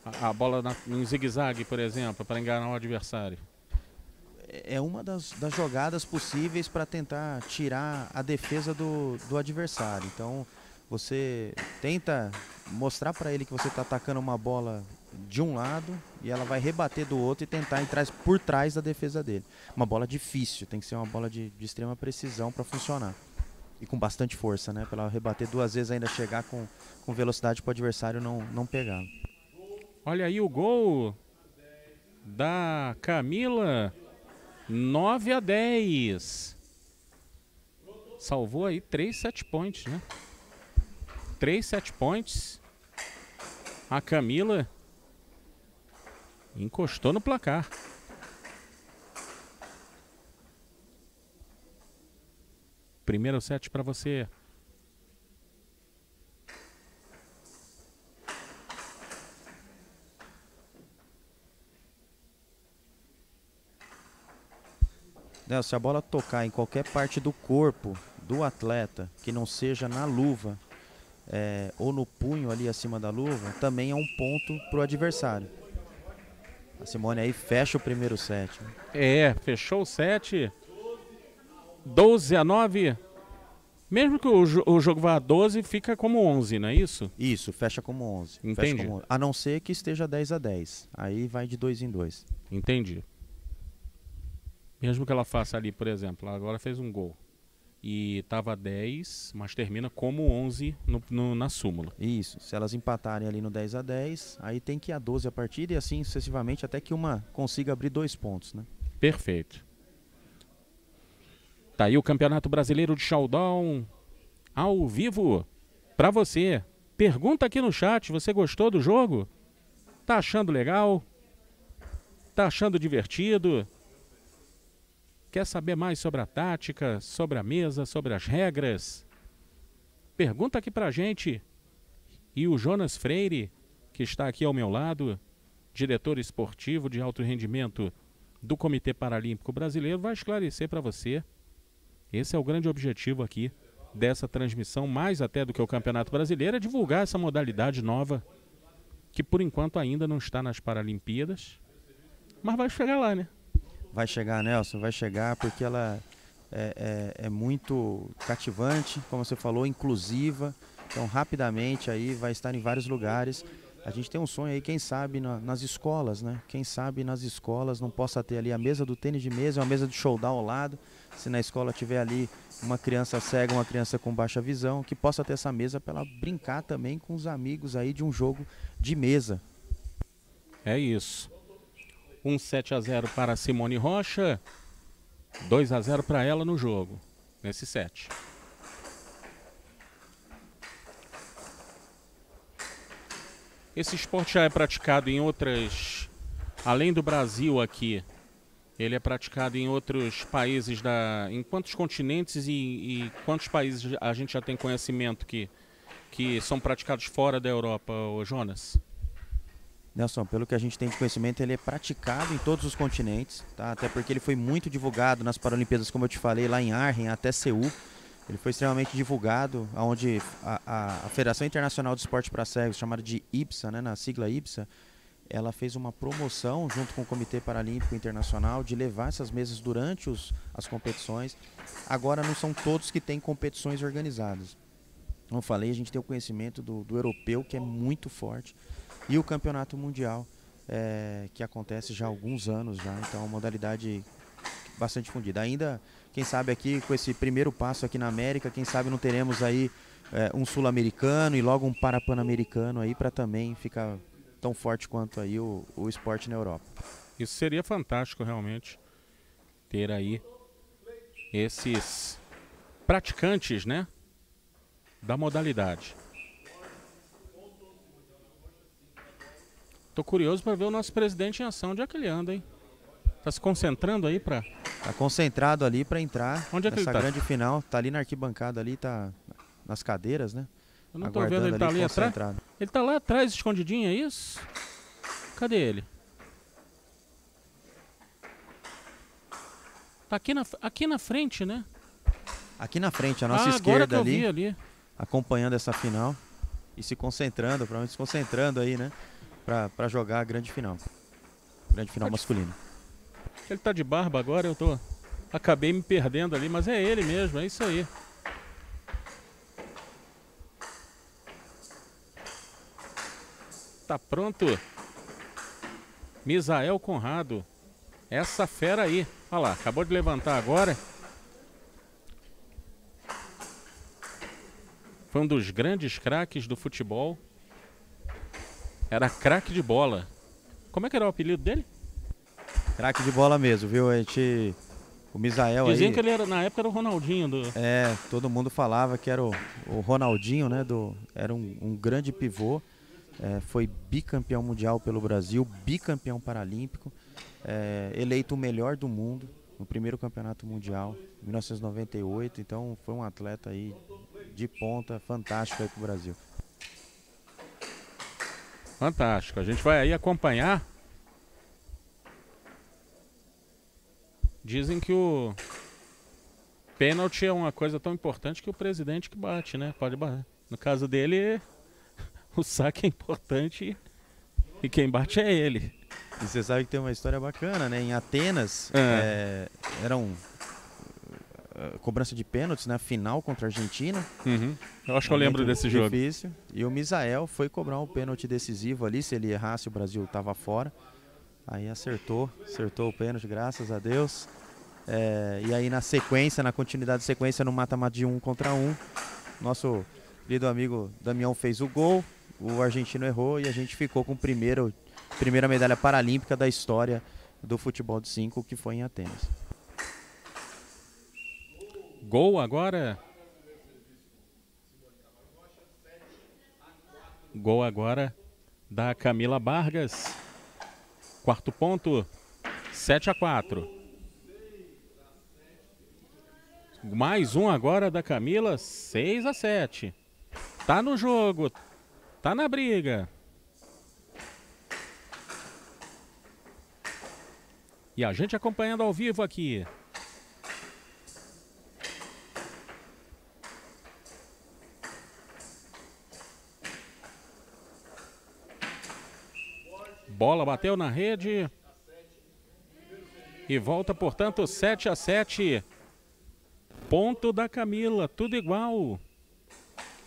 a, a bola na, em zigue-zague, por exemplo, para enganar o adversário. É, uma das, das jogadas possíveis para tentar tirar a defesa do, do adversário. Então, você tenta mostrar para ele que você está atacando uma bola de um lado e ela vai rebater do outro e tentar entrar por trás da defesa dele. Uma bola difícil, tem que ser uma bola de, de extrema precisão para funcionar. E com bastante força, né? Para ela rebater duas vezes ainda chegar com, com velocidade para o adversário não, não pegar. Olha aí o gol da Camila. 9 a 10. Salvou aí 3 set points, né? 3 set points. A Camila Encostou no placar. Primeiro set para você. Nelson, se a bola tocar em qualquer parte do corpo do atleta que não seja na luva é, ou no punho ali acima da luva, também é um ponto para o adversário. A Simone aí fecha o primeiro set. Né? É, fechou o set. 12 a 9. Mesmo que o, o, jogo vá a 12, fica como 11, não é isso? Isso, fecha como 11. Entendi. Como 11. A não ser que esteja 10 a 10. Aí vai de 2 em 2. Entendi. Mesmo que ela faça ali, por exemplo, agora fez um gol e estava 10, mas termina como 11 no, no, na súmula. Isso, se elas empatarem ali no 10 a 10, aí tem que ir a 12 a partida e assim sucessivamente até que uma consiga abrir dois pontos, né? Perfeito. Tá aí o Campeonato Brasileiro de Showdown ao vivo para você. Pergunta aqui no chat, você gostou do jogo? Tá achando legal? Tá achando divertido? Quer saber mais sobre a tática, sobre a mesa, sobre as regras? Pergunta aqui pra gente. E o Jonas Freire, que está aqui ao meu lado, diretor esportivo de alto rendimento do Comitê Paralímpico Brasileiro, vai esclarecer para você. Esse é o grande objetivo aqui dessa transmissão, mais até do que o Campeonato Brasileiro, é divulgar essa modalidade nova, que por enquanto ainda não está nas Paralimpíadas, mas vai chegar lá, né? Vai chegar, Nelson, vai chegar porque ela é, é, é muito cativante, como você falou, inclusiva. Então, rapidamente aí vai estar em vários lugares. A gente tem um sonho aí, quem sabe na, nas escolas, né? Quem sabe nas escolas não possa ter ali a mesa do tênis de mesa, uma mesa de showdown ao lado. Se na escola tiver ali uma criança cega, uma criança com baixa visão, que possa ter essa mesa para ela brincar também com os amigos aí de um jogo de mesa. É isso. Um 7 a 0 para Simone Rocha. 2 a 0 para ela no jogo, nesse set. Esse esporte já é praticado em outras. Além do Brasil aqui, ele é praticado em outros países da. Em quantos continentes e, e quantos países a gente já tem conhecimento que, que são praticados fora da Europa, Jonas? Nelson, pelo que a gente tem de conhecimento, ele é praticado em todos os continentes, tá? até porque ele foi muito divulgado nas Paralimpíadas, como eu te falei, lá em Arren até Seul. Ele foi extremamente divulgado, onde a, a, a Federação Internacional de Esporte para Cegos, chamada de IPSA, né, na sigla IPSA, ela fez uma promoção junto com o Comitê Paralímpico Internacional de levar essas mesas durante os, as competições. Agora não são todos que têm competições organizadas. Como eu falei, a gente tem o conhecimento do, do europeu, que é muito forte e o campeonato mundial é, que acontece já há alguns anos já, então é uma modalidade bastante difundida. Ainda, quem sabe aqui com esse primeiro passo aqui na América, quem sabe não teremos aí é, um sul-americano e logo um parapan-americano aí para também ficar tão forte quanto aí o, o esporte na Europa. Isso seria fantástico realmente ter aí esses praticantes, né, da modalidade. Tô curioso para ver o nosso presidente em ação. Onde é que ele anda, hein? Tá se concentrando aí para Tá concentrado ali para entrar Onde é que nessa ele tá? grande final. Tá ali na arquibancada ali, tá nas cadeiras, né? Eu não tô Aguardando vendo, ele tá ali atrás. Ele tá lá atrás, escondidinho, é isso? Cadê ele? Tá aqui na, aqui na frente, né? Aqui na frente, a nossa ah, agora que esquerda eu ali, vi ali. Acompanhando essa final e se concentrando, provavelmente se concentrando aí, né? Pra, pra jogar a grande final. Grande final Pode- masculino. Ele tá de barba agora, eu tô. Acabei me perdendo ali, mas é ele mesmo, é isso aí. Tá pronto. Misael Conrado. Essa fera aí. Olha lá, acabou de levantar agora. Foi um dos grandes craques do futebol. Era craque de bola. Como é que era o apelido dele? Craque de bola mesmo, viu? A gente. O Misael Diziam aí. que ele era, na época, era o Ronaldinho do. É, todo mundo falava que era o, o Ronaldinho, né? Do, era um, um grande pivô. é, foi bicampeão mundial pelo Brasil, bicampeão paralímpico, é, eleito o melhor do mundo no primeiro campeonato mundial, em 1998. Então foi um atleta aí de ponta, fantástico aí pro Brasil. Fantástico. A gente vai aí acompanhar. Dizem que o pênalti é uma coisa tão importante que o presidente que bate, né? Pode bater. No caso dele, o saque é importante e quem bate é ele. E você sabe que tem uma história bacana, né? Em Atenas, É. é, era um uh, cobrança de pênaltis, né? Final contra a Argentina. Uhum. Eu acho que eu lembro desse jogo. Difícil. E o Misael foi cobrar um pênalti decisivo ali. Se ele errasse, o Brasil estava fora. Aí acertou, acertou o pênalti, graças a Deus. É, e aí na sequência, na continuidade de sequência, no mata-mata de um contra um, nosso querido amigo Damião fez o gol, o argentino errou e a gente ficou com primeiro, primeira medalha paralímpica da história do futebol de 5, que foi em Atenas. Gol agora. Gol agora da Camila Vargas. Quarto ponto, 7 a 4. Mais um agora da Camila, 6 a 7. Tá no jogo, tá na briga. E a gente acompanhando ao vivo aqui. Bola bateu na rede. E volta, portanto, 7 a 7. Ponto da Camila, tudo igual.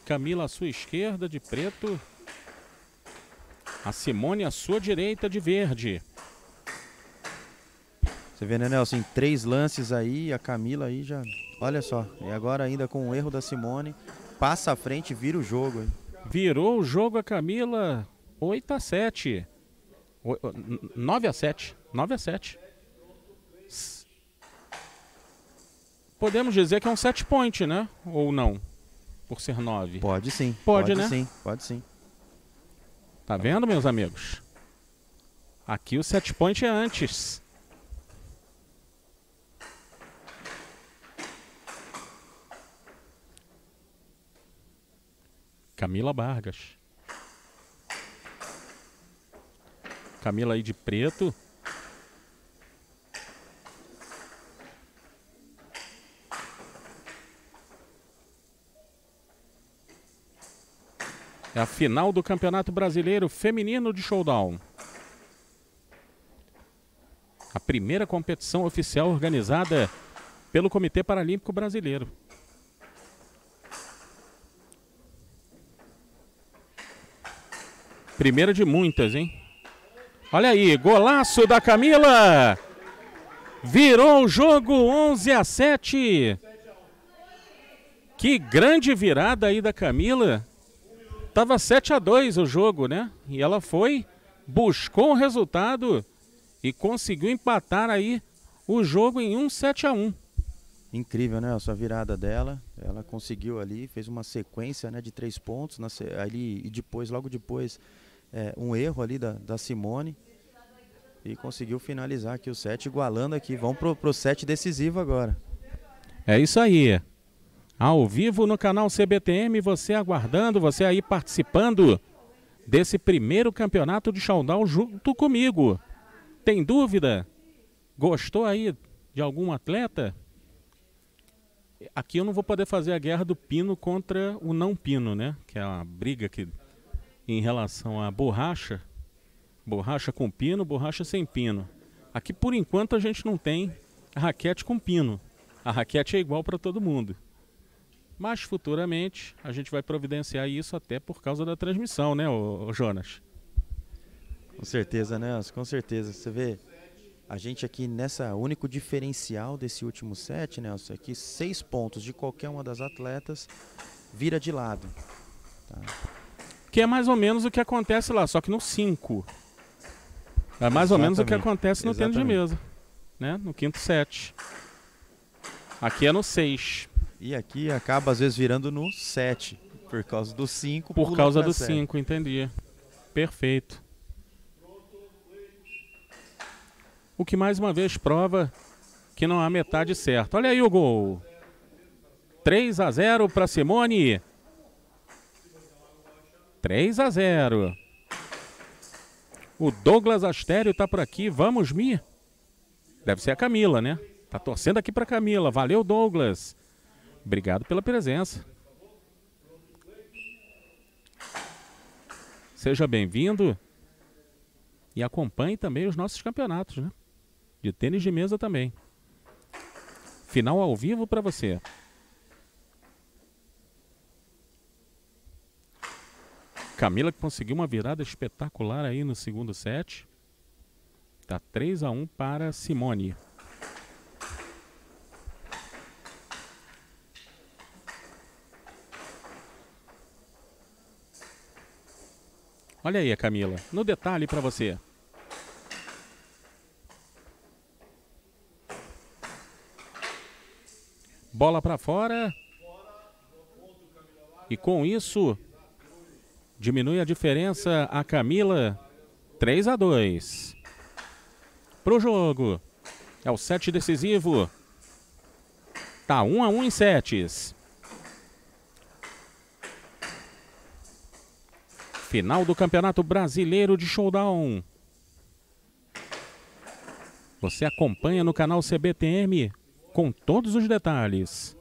Camila à sua esquerda, de preto. A Simone à sua direita, de verde. Você vê, né, Nelson? Três lances aí, a Camila aí já. Olha só. E agora, ainda com o erro da Simone, passa à frente e vira o jogo. Virou o jogo a Camila 8 a 7. 9 a 7. 9 a 7. Podemos dizer que é um set point, né? Ou não? Por ser 9. Pode sim. Pode, pode né? sim, pode sim. Tá vendo, meus amigos? Aqui o set point é antes. Camila Vargas. Camila aí de preto. É a final do Campeonato Brasileiro Feminino de Showdown. A primeira competição oficial organizada pelo Comitê Paralímpico Brasileiro. Primeira de muitas, hein? Olha aí, golaço da Camila! Virou o jogo 11 a 7. Que grande virada aí da Camila. Tava 7 a 2 o jogo, né? E ela foi, buscou o resultado e conseguiu empatar aí o jogo em um 7 a 1. Incrível, né? Essa virada dela. Ela conseguiu ali, fez uma sequência né, de três pontos. Na, ali, e depois, logo depois, é, um erro ali da, da Simone. E conseguiu finalizar aqui o set, igualando aqui. Vamos pro, pro set decisivo agora. É isso aí. Ao vivo no canal CBTM, você aguardando, você aí participando desse primeiro campeonato de showdown junto comigo. Tem dúvida? Gostou aí de algum atleta? Aqui eu não vou poder fazer a guerra do pino contra o não pino, né? Que é uma briga que em relação à borracha, borracha com pino, borracha sem pino. Aqui por enquanto a gente não tem raquete com pino. A raquete é igual para todo mundo. Mas futuramente a gente vai providenciar isso até por causa da transmissão, né, ô, Jonas? Com certeza, né? Com certeza. Você vê a gente aqui nessa único diferencial desse último set, Nelson, é que seis pontos de qualquer uma das atletas vira de lado. Tá? Que é mais ou menos o que acontece lá, só que no 5. É mais Exatamente. ou menos o que acontece no tênis de mesa, né? No quinto set. Aqui é no 6. E aqui acaba às vezes virando no 7, por causa do 5. Por causa do 5, entendi. Perfeito. O que mais uma vez prova que não há metade certo. Olha aí o gol. 3 a 0 para Simone. 3 a 0. O Douglas Astério tá por aqui. Vamos, Mi? Deve ser a Camila, né? Tá torcendo aqui para Camila. Valeu, Douglas. Obrigado pela presença. Seja bem-vindo e acompanhe também os nossos campeonatos, né? De tênis de mesa também. Final ao vivo para você. Camila conseguiu uma virada espetacular aí no segundo set. Tá 3 a 1 para Simone. Olha aí a Camila, no detalhe para você. Bola para fora. E com isso, diminui a diferença a Camila 3 a 2. Pro jogo. É o set decisivo. Tá 1 a 1 em sets. Final do Campeonato Brasileiro de Showdown. Você acompanha no canal CBTM com todos os detalhes.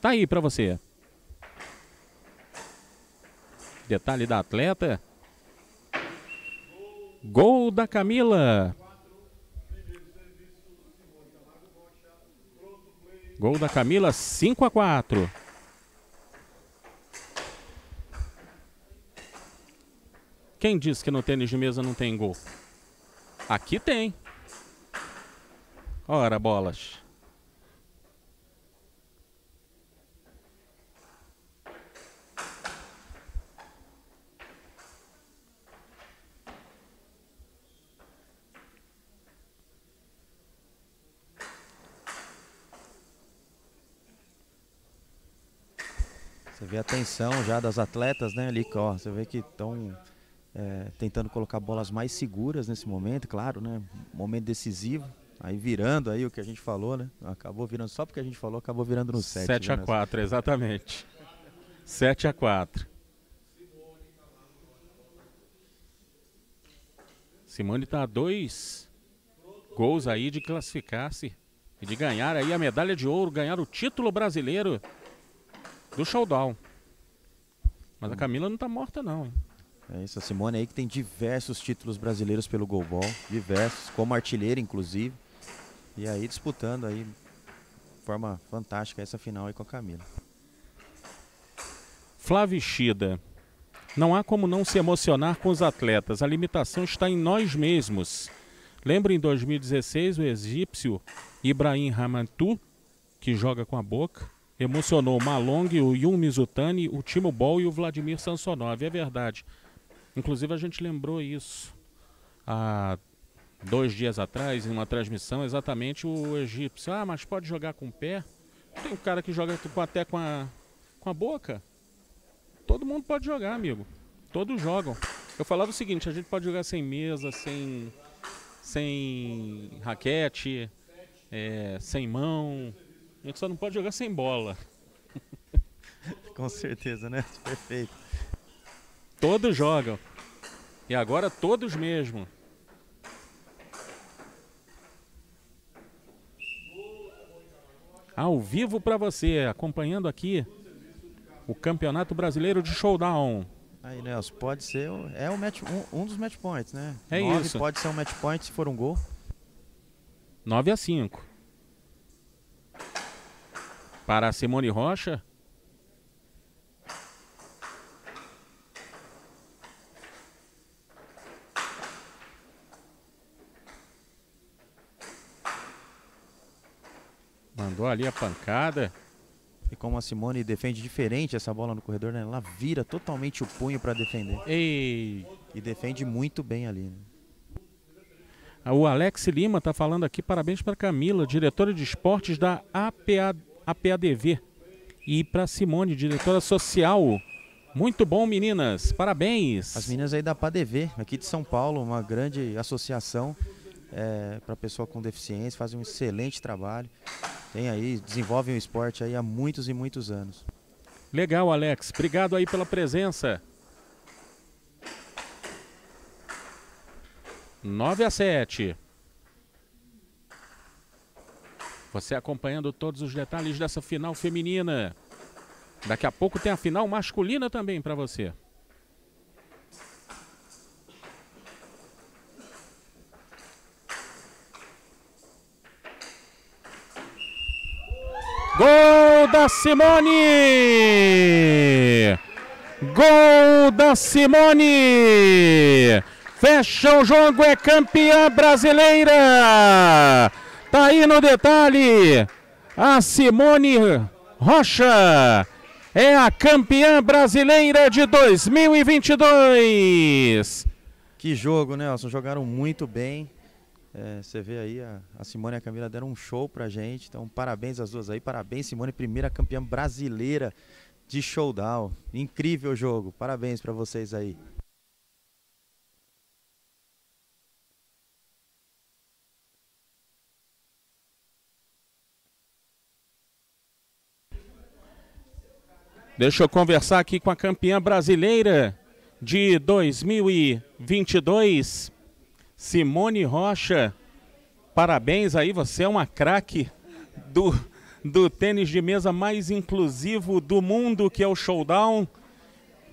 Tá aí para você. Detalhe da atleta. Gol da Camila. Gol da Camila, 5 a 4. Quem disse que no tênis de mesa não tem gol? Aqui tem. Ora, bolas. Você vê a tensão já das atletas, né, ali, ó, você vê que estão é, tentando colocar bolas mais seguras nesse momento, claro, né, momento decisivo, aí virando aí o que a gente falou, né, acabou virando, só porque a gente falou, acabou virando no 7. 7 a né, 4, exatamente. 7 a 4. Simone está a dois gols aí de classificar-se e de ganhar aí a medalha de ouro, ganhar o título brasileiro do showdown. Mas a Camila não tá morta não, hein? É isso, a Simone aí que tem diversos títulos brasileiros pelo goalball, diversos, como artilheira inclusive. E aí disputando aí de forma fantástica essa final aí com a Camila. Flávio Shida. Não há como não se emocionar com os atletas. A limitação está em nós mesmos. Lembra em 2016 o egípcio Ibrahim Ramantu, que joga com a boca, emocionou Malong, o Yun Mizutani, o Timo Boll e o Vladimir Sansonov. É verdade. Inclusive a gente lembrou isso há dois dias atrás, em uma transmissão, exatamente o egípcio. Ah, mas pode jogar com o pé? Tem um cara que joga até com a, com a boca. Todo mundo pode jogar, amigo. Todos jogam. Eu falava o seguinte, a gente pode jogar sem mesa, sem, sem raquete, é, sem mão. A gente só não pode jogar sem bola. Com certeza, né? Perfeito. Todos jogam. E agora todos mesmo. Ao vivo para você, acompanhando aqui o Campeonato Brasileiro de Showdown. Aí, Nelson, pode ser. É o match, um, um dos match points, né? É Nove isso. Pode ser um match point se for um gol. 9 a 5. Para a Simone Rocha. Mandou ali a pancada. E como a Simone defende diferente essa bola no corredor, né? Ela vira totalmente o punho para defender. Ei, E defende muito bem ali. Né? o Alex Lima está falando aqui, parabéns para Camila, diretora de esportes da APA, APADV. E para Simone, diretora social. Muito bom, meninas. Parabéns. As meninas aí da PADV, aqui de São Paulo, uma grande associação para pessoa com deficiência, fazem um excelente trabalho. Tem aí, desenvolvem o esporte aí há muitos e muitos anos. Legal, Alex. Obrigado aí pela presença. 9 a 7. Você acompanhando todos os detalhes dessa final feminina. Daqui a pouco tem a final masculina também para você. Gol da Simone! Gol da Simone! Fecha o jogo, é campeã brasileira! Tá aí no detalhe! A Simone Rocha é a campeã brasileira de 2022! Que jogo, Nelson. Jogaram muito bem. É, você vê aí, a, a, Simone e a Camila deram um show pra gente. Então, parabéns às duas aí. Parabéns, Simone, primeira campeã brasileira de showdown. Incrível jogo. Parabéns para vocês aí. Deixa eu conversar aqui com a campeã brasileira de 2022, Simone Rocha. Parabéns aí, você é uma craque do, do tênis de mesa mais inclusivo do mundo, que é o Showdown.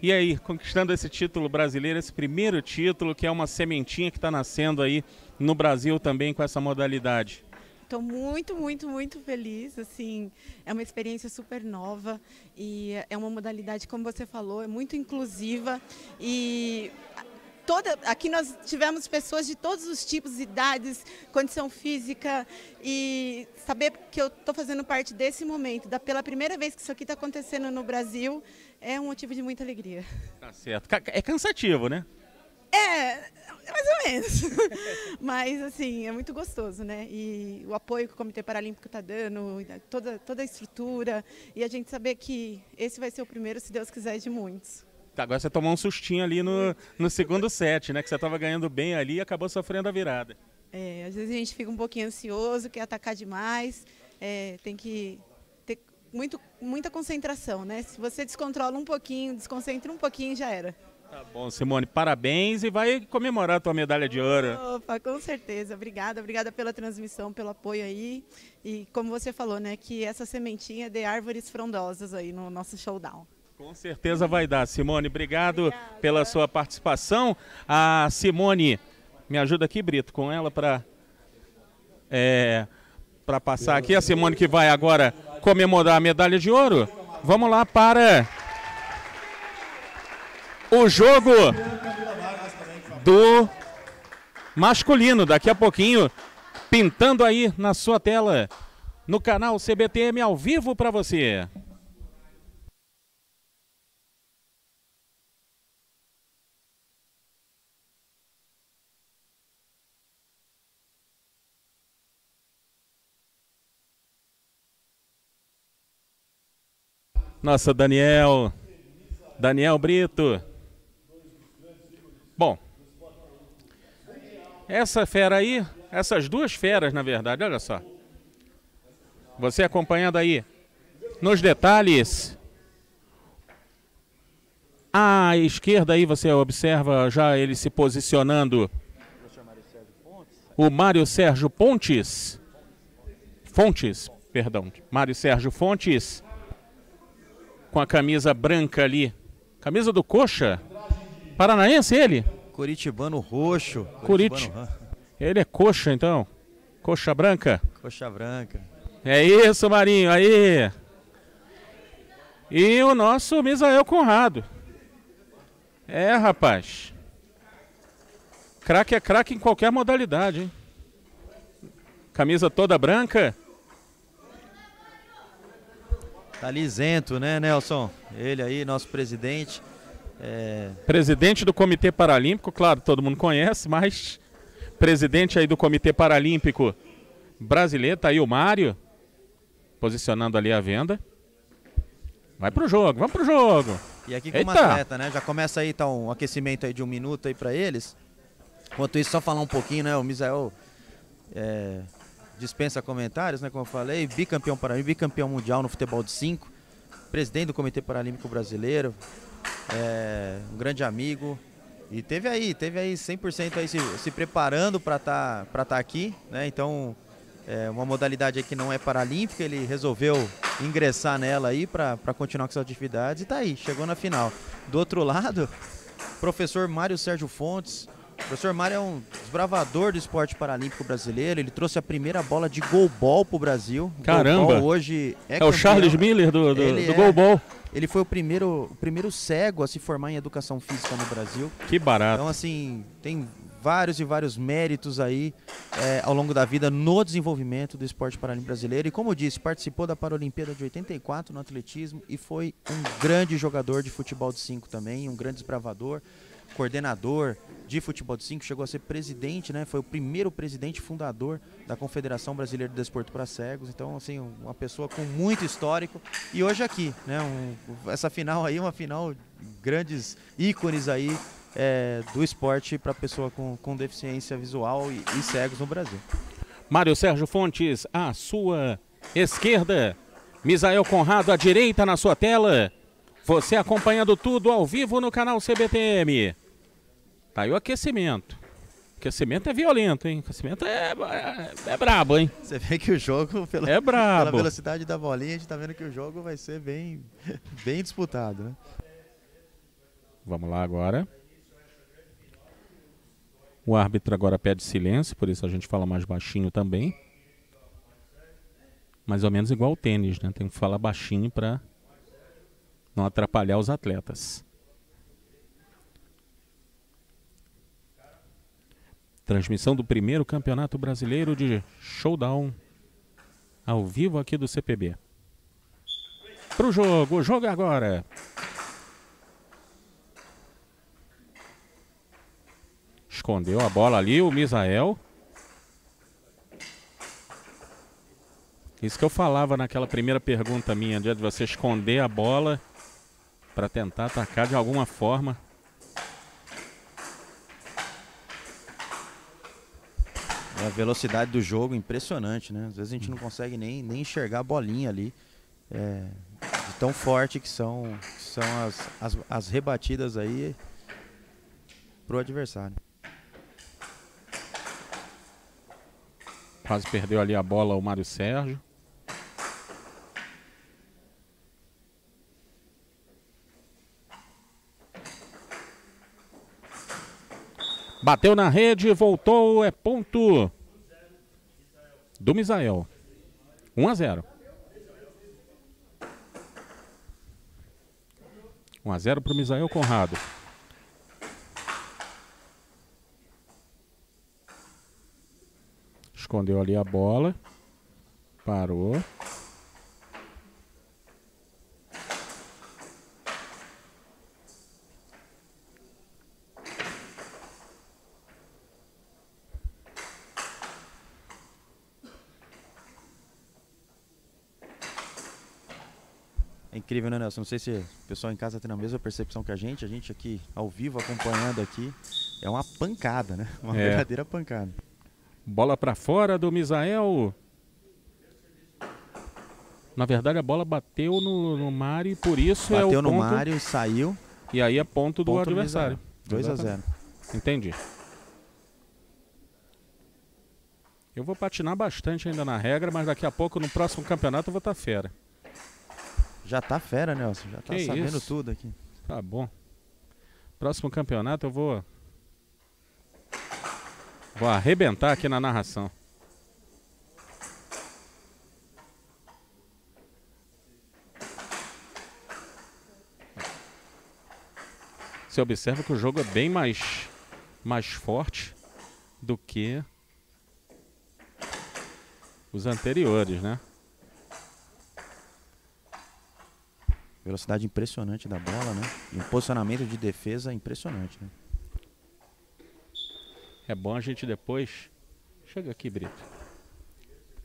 E aí, conquistando esse título brasileiro, esse primeiro título, que é uma sementinha que está nascendo aí no Brasil também com essa modalidade. Estou muito, muito, muito feliz. Assim, é uma experiência super nova e é uma modalidade, como você falou, é muito inclusiva e toda aqui nós tivemos pessoas de todos os tipos, idades, condição física e saber que eu estou fazendo parte desse momento, da, pela primeira vez que isso aqui está acontecendo no Brasil, é um motivo de muita alegria. Tá certo. É cansativo, né? É, mais ou menos. Mas, assim, é muito gostoso, né? E o apoio que o Comitê Paralímpico está dando, toda, toda a estrutura, e a gente saber que esse vai ser o primeiro, se Deus quiser, de muitos. Tá, agora você tomou um sustinho ali no, no segundo set, né? Que você estava ganhando bem ali e acabou sofrendo a virada. É, às vezes a gente fica um pouquinho ansioso, quer atacar demais, é, tem que ter muito, muita concentração, né? Se você descontrola um pouquinho, desconcentra um pouquinho, já era. Tá bom, Simone, parabéns e vai comemorar a tua medalha de ouro. Opa, com certeza. Obrigada, obrigada pela transmissão, pelo apoio aí. E como você falou, né, que essa sementinha dê árvores frondosas aí no nosso showdown. Com certeza vai dar, Simone. Obrigado Obrigada. pela sua participação. A Simone, me ajuda aqui, Brito, com ela para é, para passar aqui. A Simone que vai agora comemorar a medalha de ouro. Vamos lá para o jogo do masculino. Daqui a pouquinho, pintando aí na sua tela, no canal CBTM ao vivo para você. Nossa, Daniel. Daniel Brito. Bom, essa fera aí, essas duas feras, na verdade, olha só. Você acompanhando aí nos detalhes. À esquerda aí você observa já ele se posicionando. O Mário Sérgio Pontes. Fontes, perdão. Mário Sérgio Fontes. Com a camisa branca ali. Camisa do Coxa. Paranaense ele? Curitibano roxo. Curit. Ele é coxa então? Coxa branca? Coxa branca. É isso, Marinho, aí. E o nosso Misael Conrado. É, rapaz. Craque é craque em qualquer modalidade, hein? Camisa toda branca. Tá lisento, né, Nelson? Ele aí, nosso presidente. É... Presidente do Comitê Paralímpico, claro, todo mundo conhece, mas presidente aí do Comitê Paralímpico brasileiro, tá aí o Mário, posicionando ali a venda. Vai pro jogo, vamos pro jogo. E aqui com Eita. uma atleta, né? Já começa aí tá um aquecimento aí de um minuto aí para eles. Enquanto isso, só falar um pouquinho, né? O Misael é, dispensa comentários, né? Como eu falei, bicampeão paralímpico, bicampeão mundial no futebol de 5, presidente do Comitê Paralímpico Brasileiro, é, um grande amigo. E teve aí, teve aí 100% aí se, se preparando para estar tá, tá aqui, né? Então, é uma modalidade que não é paralímpica, ele resolveu ingressar nela aí para continuar com suas atividades e tá aí, chegou na final. Do outro lado, professor Mário Sérgio Fontes. O professor Mário é um desbravador do esporte paralímpico brasileiro. Ele trouxe a primeira bola de golbol para o Brasil. Caramba! hoje é, é o Charles Miller do, do, do é, golbol. Ele foi o primeiro, o primeiro cego a se formar em educação física no Brasil. Que barato. Então, assim, tem vários e vários méritos aí é, ao longo da vida no desenvolvimento do esporte paralímpico brasileiro. E como eu disse, participou da Paralimpíada de 84 no atletismo e foi um grande jogador de futebol de 5 também, um grande desbravador. Coordenador de futebol de 5, chegou a ser presidente, né? Foi o primeiro presidente fundador da Confederação Brasileira de Desporto para Cegos. Então, assim, uma pessoa com muito histórico. E hoje aqui, né? Um, essa final aí, uma final grandes ícones aí é, do esporte para pessoa com, com deficiência visual e, e cegos no Brasil. Mário Sérgio Fontes, à sua esquerda. Misael Conrado à direita na sua tela. Você acompanhando tudo ao vivo no canal CBTM. Tá aí o aquecimento. O aquecimento é violento, hein? O aquecimento é, é, é brabo, hein? Você vê que o jogo, pela, é brabo. pela velocidade da bolinha, a gente tá vendo que o jogo vai ser bem, bem disputado, né? Vamos lá agora. O árbitro agora pede silêncio, por isso a gente fala mais baixinho também. Mais ou menos igual o tênis, né? Tem que falar baixinho para não atrapalhar os atletas. Transmissão do primeiro Campeonato Brasileiro de Showdown ao vivo aqui do CPB. Pro jogo, o jogo é agora. Escondeu a bola ali o Misael. Isso que eu falava naquela primeira pergunta minha, de você esconder a bola para tentar atacar de alguma forma. É a velocidade do jogo impressionante, né? Às vezes a gente não consegue nem, nem enxergar a bolinha ali. É, de tão forte que são, que são as, as, as rebatidas aí pro adversário. Quase perdeu ali a bola o Mário Sérgio. Bateu na rede, voltou, é ponto do Misael. 1 a 0. 1 a 0 para o Misael Conrado. Escondeu ali a bola. Parou. Incrível, né, Nelson? Não sei se o pessoal em casa tem a mesma percepção que a gente. A gente aqui, ao vivo, acompanhando aqui, é uma pancada, né? Uma É. verdadeira pancada. Bola para fora do Misael. Na verdade, a bola bateu no, no Mário e por isso é Bateu o no ponto. Mário e saiu. E aí é ponto do Ponto adversário. 2 a 0 Entendi. Eu vou patinar bastante ainda na regra, mas daqui a pouco, no próximo campeonato, eu vou estar fera. Já tá fera, Nelson. Já tá Que sabendo isso? tudo aqui. Tá bom. Próximo campeonato eu vou. Vou arrebentar aqui na narração. Você observa que o jogo é bem mais, mais forte do que os anteriores, né? Velocidade impressionante da bola, né? E um posicionamento de defesa impressionante, né? É bom a gente depois. Chega aqui, Brito.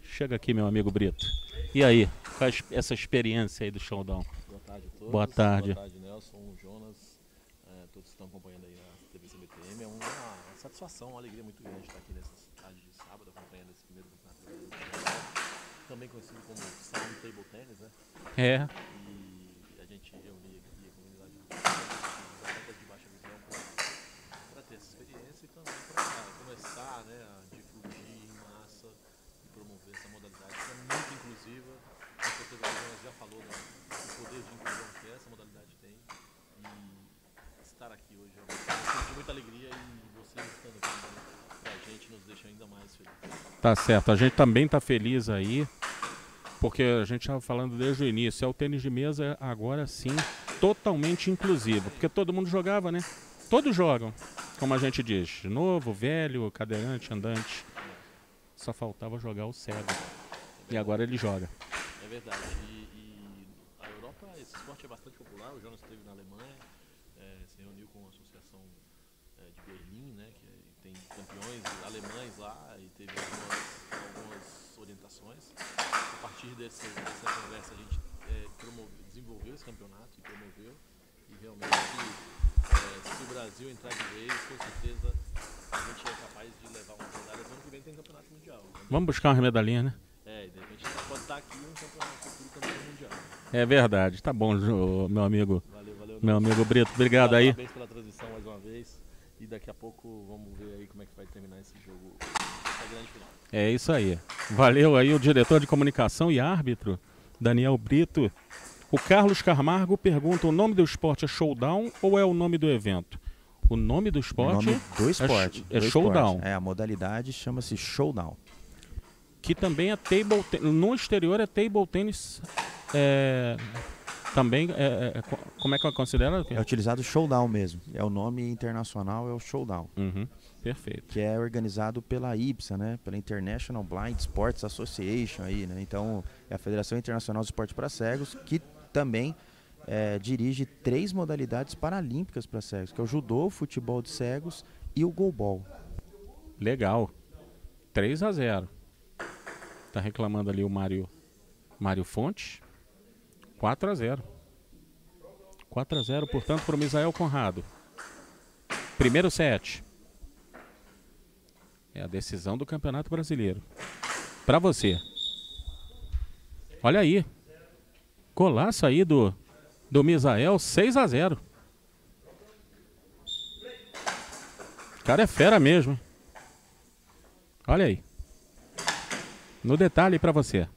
Chega aqui, meu amigo Brito. E aí, qual é essa experiência aí do showdown? Boa tarde a todos. Boa tarde. Boa tarde, Nelson, Jonas, eh, todos que estão acompanhando aí na TV CBTM. É uma, uma satisfação, uma alegria muito grande estar aqui nessa tarde de sábado acompanhando esse primeiro campeonato. Também conhecido como Sound Table Tennis, né? É, E gente reunir aqui a comunidade de baixa visão para ter essa experiência e também para começar né, a difundir em massa e promover essa modalidade que é muito inclusiva. O Jonas já falou né, do poder de inclusão que essa modalidade tem. E estar aqui hoje é um de muita alegria e vocês estando aqui para a gente nos deixa ainda mais felizes. tá certo. A gente também tá feliz aí. Porque a gente estava falando desde o início. É o tênis de mesa agora sim totalmente inclusivo. Porque todo mundo jogava, né? Todos jogam, como a gente diz. Novo, velho, cadeirante, andante. Só faltava jogar o cego. E agora ele joga. É verdade. E, e a Europa, esse esporte é bastante popular. O Jonas esteve na Alemanha, eh, se reuniu com a Associação é, de Berlim, né? Que tem campeões alemães lá e teve algumas, algumas orientações. A partir desse, dessa conversa a gente é, promove- desenvolveu esse campeonato e promoveu. E realmente, é, se o Brasil entrar de vez, com certeza a gente é capaz de levar umas medalhas. Ano que vem tem campeonato mundial. né? Vamos buscar uma medalhinha, né? É, e de repente pode estar aqui um campeonato futuro campeão mundial. É verdade. Tá bom, meu amigo. Valeu, valeu. Meu amigo Brito, obrigado aí. Parabéns pela transmissão mais uma vez. E daqui a pouco vamos ver aí como é que vai terminar esse jogo. É isso aí. Valeu aí o diretor de comunicação e árbitro, Daniel Brito. O Carlos Camargo pergunta: o nome do esporte é showdown ou é o nome do evento? O nome do esporte nome do esporte. sh- é do showdown. esporte. É, a modalidade chama-se showdown. que também é table no exterior é table tennis é, também é, é, co- como é que eu considero É utilizado showdown mesmo. É o nome internacional, é o showdown. Uhum, perfeito. Que é organizado pela IBSA, né? Pela International Blind Sports Association aí, né? Então, é a Federação Internacional de Esporte para Cegos, que também é, dirige três modalidades paralímpicas para cegos, que é o judô, o futebol de cegos e o goalball. legal. 3 a 0 tá reclamando ali o Mário Mário Fontes? 4 a 0 4 a 0 portanto para o Misael Conrado. Primeiro set é a decisão do Campeonato Brasileiro para você olha aí golaço aí do do Misael 6 a 0 o cara é fera mesmo? Olha aí. No detalhe para você.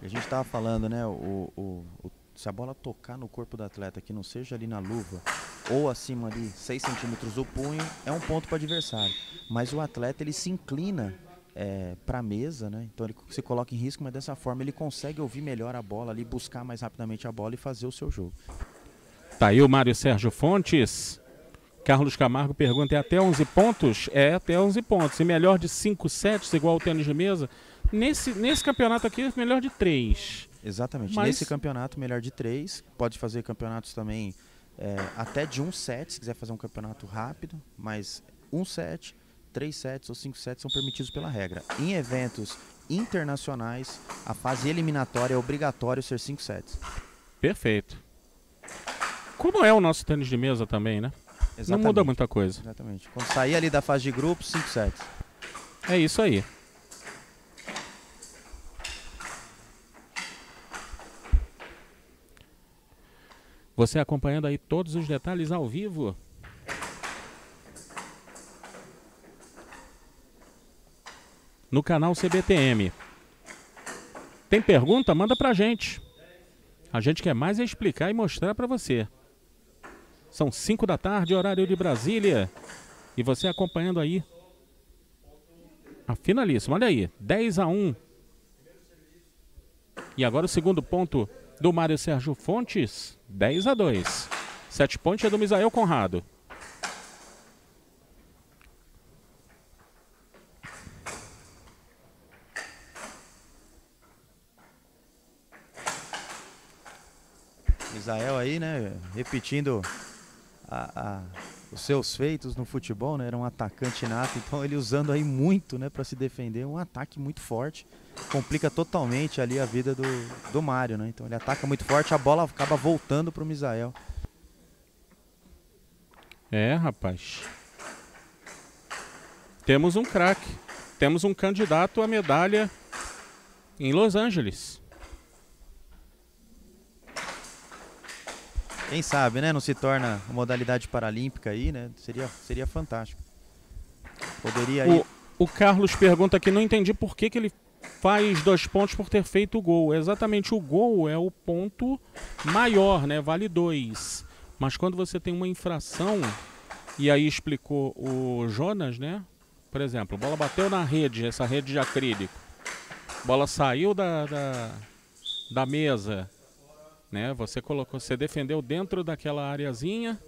E A gente estava falando, né? O, o- o- se a bola tocar no corpo do atleta, que não seja ali na luva, ou acima ali 6 centímetros do punho, é um ponto para o adversário. Mas o atleta ele se inclina para a mesa, né? Então ele se coloca em risco, mas dessa forma ele consegue ouvir melhor a bola ali, buscar mais rapidamente a bola e fazer o seu jogo. Tá aí o Mário Sérgio Fontes. Carlos Camargo pergunta: é até 11 pontos? É até 11 pontos. E melhor de 5 sets, igual o tênis de mesa? Nesse, nesse campeonato aqui, melhor de 3. Exatamente. Mas- Nesse campeonato, melhor de três. Pode fazer campeonatos também é, até de um set, se quiser fazer um campeonato rápido. Mas um set, três sets ou cinco sets são permitidos pela regra. Em eventos internacionais, a fase eliminatória é obrigatório ser cinco sets. Perfeito. Como é o nosso tênis de mesa também, né? Não muda muita coisa. Exatamente. Quando sair ali da fase de grupos, cinco sets. É isso aí. Você acompanhando aí todos os detalhes ao vivo. No canal CBTM. Tem pergunta? Manda pra gente. A gente quer mais explicar e mostrar pra você. São 5 da tarde, horário de Brasília. E você acompanhando aí a finalíssima, olha aí, 10 a 1. E agora o segundo ponto do Mário Sérgio Fontes, 10 a 2. Sete pontos é do Misael Conrado. Israel aí, né? Repetindo a- a- os seus feitos no futebol, né? Era um atacante nato, então ele usando aí muito, né, para se defender, um ataque muito forte, complica totalmente ali a vida do, do Mário, né? Então ele ataca muito forte, a bola acaba voltando pro Misael. É, rapaz. Temos um craque. Temos um candidato à medalha em Los Angeles. Quem sabe, né? Não se torna modalidade paralímpica aí, né? Seria, seria fantástico. Poderia aí. O, o Carlos pergunta aqui, não entendi por que, que ele faz dois pontos por ter feito o gol. Exatamente, o gol é o ponto maior, né? Vale dois. Mas quando você tem uma infração, e aí explicou o Jonas, né? Por exemplo, a bola bateu na rede, essa rede de acrílico. Bola saiu da, da, da mesa, né? Você colocou, você defendeu dentro daquela areazinha.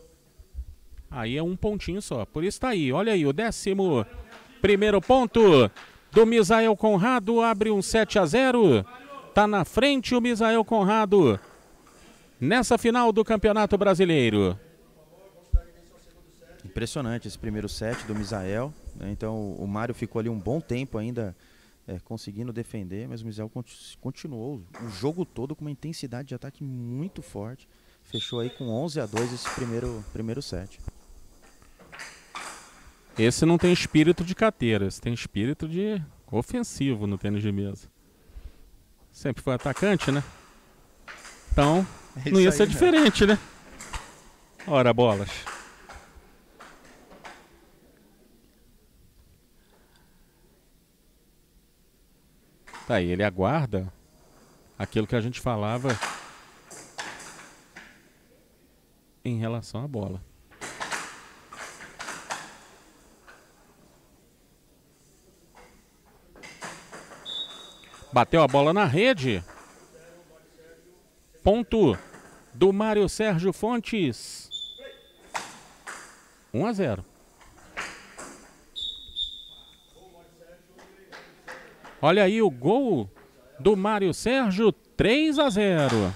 Aí é um pontinho só. Por isso tá aí. Olha aí, o décimo primeiro ponto do Misael Conrado abre um 7 a 0 Tá na frente o Misael Conrado nessa final do Campeonato Brasileiro. Impressionante esse primeiro set do Misael. Né? Então o Mário ficou ali um bom tempo ainda é, conseguindo defender, mas o Misael continuou o jogo todo com uma intensidade de ataque muito forte. Fechou aí com 11 a 2 esse primeiro, primeiro set. Esse não tem espírito de cateira, esse tem espírito de ofensivo no tênis de mesa. Sempre foi atacante, né? Então, é não ia ser né? diferente, né? Ora, bolas. Tá aí, ele aguarda aquilo que a gente falava em relação à bola. Bateu a bola na rede. Ponto do Mário Sérgio Fontes. 1 a 0. Olha aí o gol do Mário Sérgio, 3 a 0.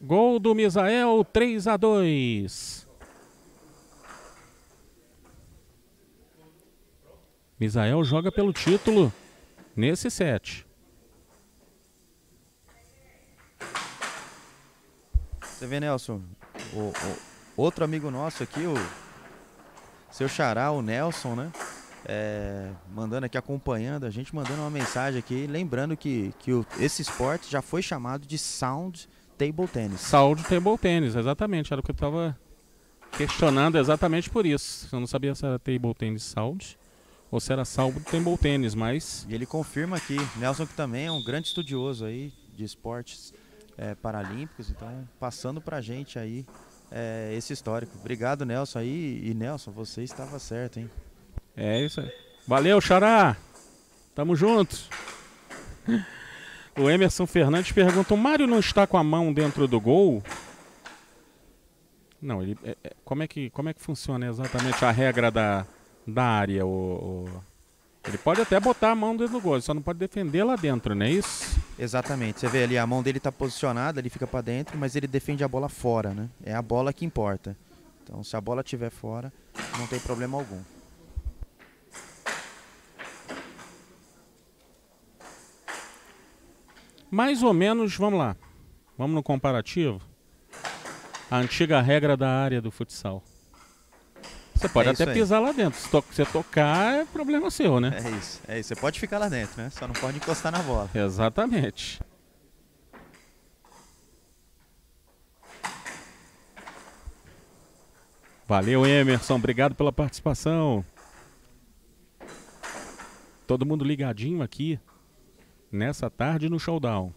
Gol do Misael, 3 a 2. Misael joga pelo título nesse set. Você vê, Nelson, o, o, outro amigo nosso aqui, o seu xará, o Nelson, né? É, mandando aqui, acompanhando a gente, mandando uma mensagem aqui, lembrando que, que o, esse esporte já foi chamado de Sound Table Tennis. Sound Table Tennis, exatamente. Era o que eu estava questionando exatamente por isso. Eu não sabia se era Table Tennis Sound ou se era Sound Table Tennis, mas... E ele confirma aqui, Nelson que também é um grande estudioso aí de esportes é, paralímpicos, então passando pra gente aí é, esse histórico. Obrigado, Nelson, aí. E Nelson, você estava certo, hein? É isso aí. Valeu, Xará! Tamo junto! O Emerson Fernandes pergunta: o Mário não está com a mão dentro do gol? Não, ele, é, é, como, é que, como é que funciona exatamente a regra da, da área? O, o, ele pode até botar a mão dentro do gol, só não pode defender lá dentro, não é isso? Exatamente. Você vê ali, a mão dele está posicionada, ele fica para dentro, mas ele defende a bola fora, né? É a bola que importa. Então, se a bola estiver fora, não tem problema algum. Mais ou menos, vamos lá. Vamos no comparativo. A antiga regra da área do futsal. Você pode é até pisar lá dentro. Se to você tocar, é problema seu, né? É isso. É isso. Você pode ficar lá dentro, né? Só não pode encostar na bola. Exatamente. Valeu, Emerson. Obrigado pela participação. Todo mundo ligadinho aqui nessa tarde no Showdown.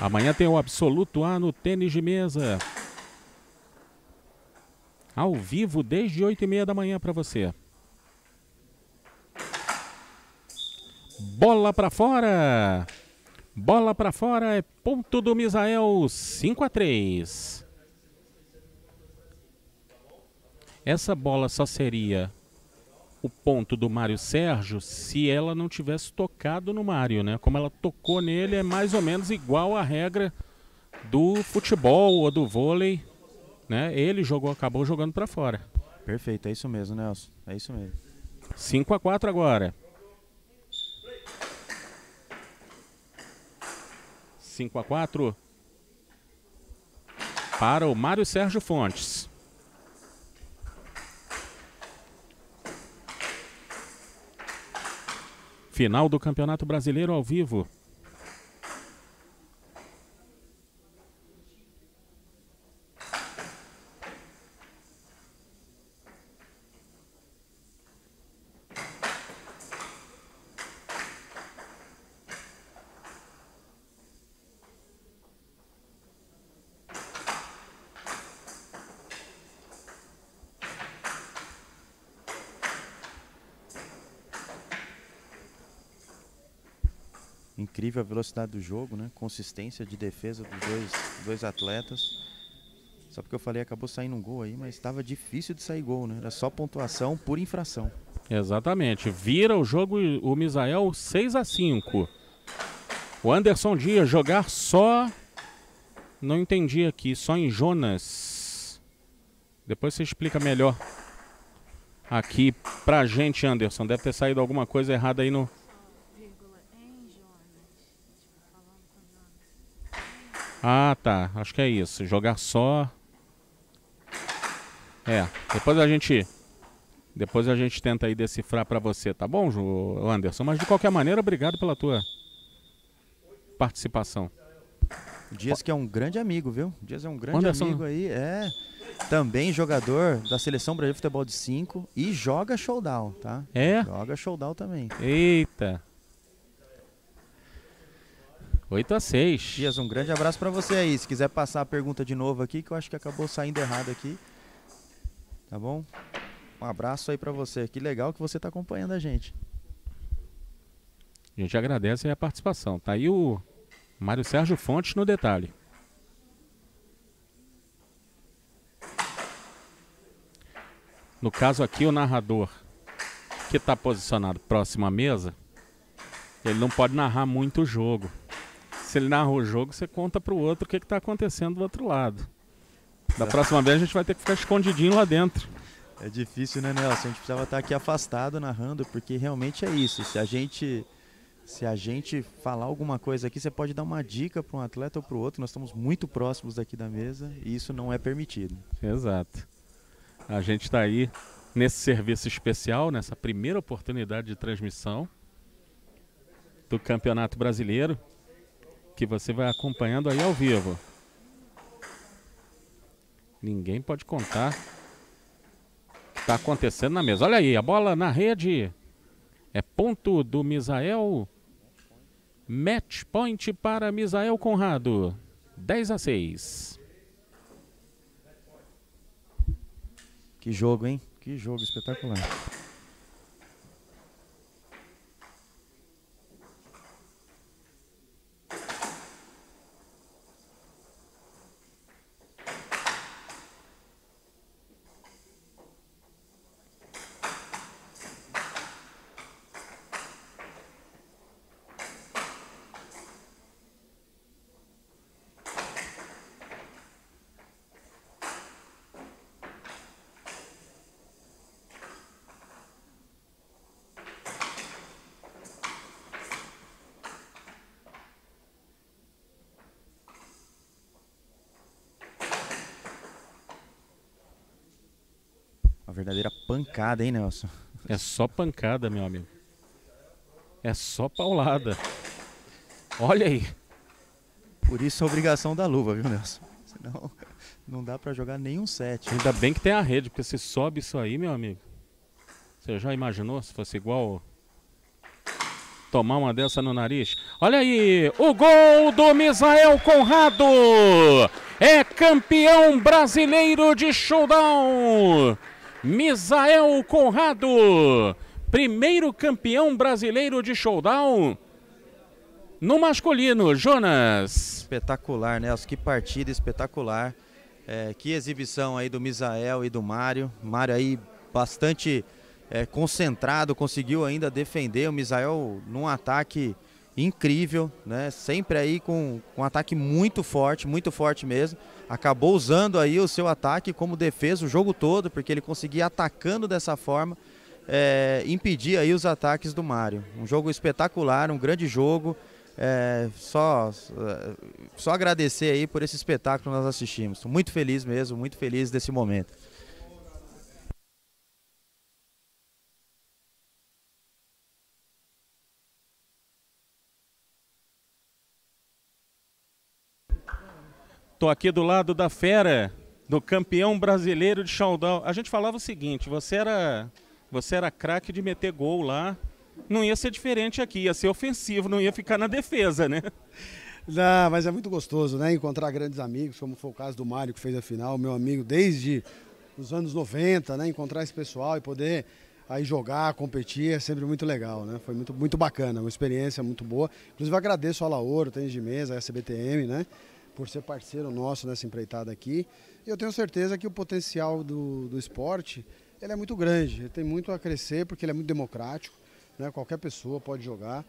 Amanhã tem o Absoluto A no tênis de mesa ao vivo desde 8 e meia da manhã para você. Bola para fora. Bola para fora é ponto do Misael 5 a 3. Essa bola só seria o ponto do Mário Sérgio se ela não tivesse tocado no Mário, né? Como ela tocou nele é mais ou menos igual à regra do futebol ou do vôlei né? Ele jogou, acabou jogando para fora. Perfeito, é isso mesmo, Nelson. É isso mesmo. 5 a 4 agora. 5 a 4 para o Mário Sérgio Fontes. Final do Campeonato Brasileiro ao vivo. incrível a velocidade do jogo, né? Consistência de defesa dos dois, dois atletas. Só porque eu falei, acabou saindo um gol aí, mas estava difícil de sair gol, né? Era só pontuação por infração. Exatamente. Vira o jogo o Misael 6 a 5 O Anderson Dias jogar só. Não entendi aqui, só em Jonas. Depois você explica melhor aqui pra gente, Anderson. Deve ter saído alguma coisa errada aí no. Ah, tá. Acho que é isso. Jogar só. É. Depois a gente. Depois a gente tenta aí decifrar para você, tá bom, Anderson? Mas de qualquer maneira, obrigado pela tua participação. Dias que é um grande amigo, viu? Dias é um grande Anderson. amigo aí, é também jogador da seleção brasileira de futebol de 5 e joga showdown, tá? É? Joga showdown também. Eita. 8 a 6. Dias, um grande abraço para você aí. Se quiser passar a pergunta de novo aqui, que eu acho que acabou saindo errado aqui. Tá bom? Um abraço aí para você. Que legal que você tá acompanhando a gente. A gente agradece a participação. Tá aí o Mário Sérgio Fontes no detalhe. No caso aqui, o narrador que está posicionado próximo à mesa, ele não pode narrar muito o jogo. Se ele narra o jogo, você conta para o outro o que está acontecendo do outro lado. Da próxima vez a gente vai ter que ficar escondidinho lá dentro. É difícil, né, Nelson? A gente precisava estar aqui afastado narrando, porque realmente é isso. Se a gente se a gente falar alguma coisa aqui, você pode dar uma dica para um atleta ou para o outro. Nós estamos muito próximos daqui da mesa e isso não é permitido. Exato. A gente está aí nesse serviço especial, nessa primeira oportunidade de transmissão do Campeonato Brasileiro, que você vai acompanhando aí ao vivo. Ninguém pode contar o que está acontecendo na mesa. Olha aí, a bola na rede. É ponto do Misael. Match point para Misael Conrado. 10 a 6. Que jogo, hein? Que jogo espetacular. Uma verdadeira pancada, hein, Nelson? É só pancada, meu amigo. É só paulada. Olha aí. Por isso a obrigação da luva, viu, Nelson? Senão não dá para jogar nenhum set. Ainda bem que tem a rede, porque se sobe isso aí, meu amigo. Você já imaginou se fosse igual tomar uma dessa no nariz? Olha aí, o gol do Misael Conrado! É campeão brasileiro de showdown! Misael Conrado, primeiro campeão brasileiro de showdown no masculino, Jonas. Espetacular, Nelson, que partida espetacular. É, que exibição aí do Misael e do Mário. Mário aí bastante é, concentrado, conseguiu ainda defender o Misael num ataque incrível, né? Sempre aí com, com um ataque muito forte, muito forte mesmo. Acabou usando aí o seu ataque como defesa o jogo todo, porque ele conseguia atacando dessa forma, é, impedir aí os ataques do Mário. Um jogo espetacular, um grande jogo. É, só, só agradecer aí por esse espetáculo que nós assistimos. Muito feliz mesmo, muito feliz desse momento. Tô aqui do lado da fera, do campeão brasileiro de showdown. A gente falava o seguinte, você era você era craque de meter gol lá. Não ia ser diferente aqui, ia ser ofensivo, não ia ficar na defesa, né? Não, mas é muito gostoso, né? Encontrar grandes amigos, como foi o caso do Mário, que fez a final, meu amigo desde os anos 90, né? Encontrar esse pessoal e poder aí jogar, competir, é sempre muito legal, né? Foi muito, muito bacana, uma experiência muito boa. Inclusive agradeço ao Lauro, Tênis de Mesa, a SBTM, né? Por ser parceiro nosso nessa empreitada aqui. E eu tenho certeza que o potencial do, do esporte ele é muito grande, ele tem muito a crescer porque ele é muito democrático, né? qualquer pessoa pode jogar.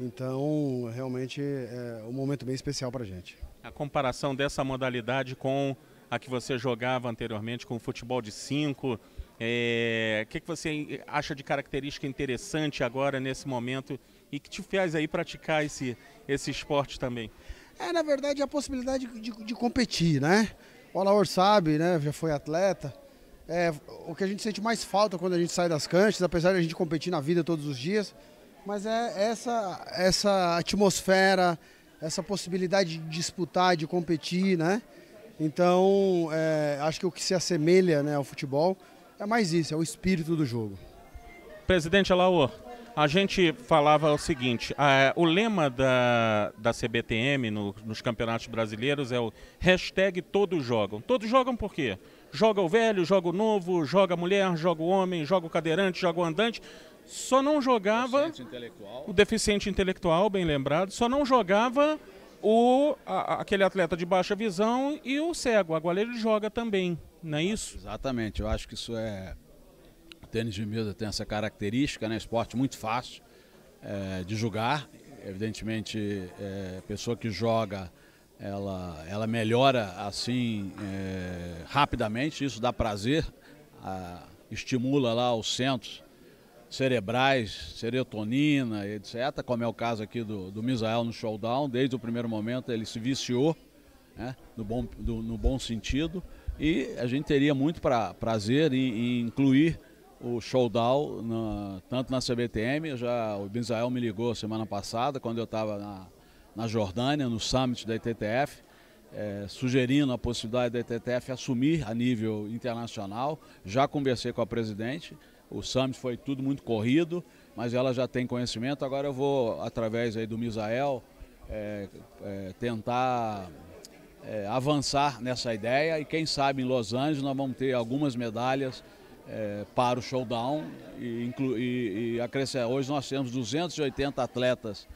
Então, realmente é um momento bem especial para a gente. A comparação dessa modalidade com a que você jogava anteriormente, com o futebol de 5, o é, que, que você acha de característica interessante agora, nesse momento, e que te faz aí praticar esse, esse esporte também? É, na verdade, a possibilidade de, de, competir, né? O Alaor sabe, né? Já foi atleta. É, o que a gente sente mais falta quando a gente sai das canchas, apesar de a gente competir na vida todos os dias, mas é essa, essa atmosfera, essa possibilidade de disputar, de competir, né? Então, é, acho que o que se assemelha né, ao futebol é mais isso, é o espírito do jogo. Presidente Alaor, a gente falava o seguinte: o lema da, da CBTM no, nos campeonatos brasileiros é o hashtag todos jogam. Todos jogam por quê? Joga o velho, joga o novo, joga a mulher, joga o homem, joga o cadeirante, joga o andante. Só não jogava. Deficiente o deficiente intelectual, bem lembrado, só não jogava o, a, aquele atleta de baixa visão e o cego. Agora ele joga também, não é isso? Exatamente, eu acho que isso é tênis de mesa tem essa característica, né? Esporte muito fácil é, de jogar. Evidentemente, é, pessoa que joga, ela, ela melhora assim é, rapidamente. Isso dá prazer, a, estimula lá os centros cerebrais, serotonina, etc. Como é o caso aqui do, do Misael no showdown. Desde o primeiro momento ele se viciou, né? no, bom, do, no bom sentido. E a gente teria muito pra, prazer em, em incluir o showdown, na, tanto na CBTM, já, o Benzael me ligou semana passada, quando eu estava na, na Jordânia, no summit da ITTF, é, sugerindo a possibilidade da ITTF assumir a nível internacional. Já conversei com a presidente, o summit foi tudo muito corrido, mas ela já tem conhecimento. Agora eu vou, através aí do Misael, é, é, tentar é, avançar nessa ideia e quem sabe em Los Angeles nós vamos ter algumas medalhas é, para o showdown e, inclu, e, e. Hoje nós temos 280 atletas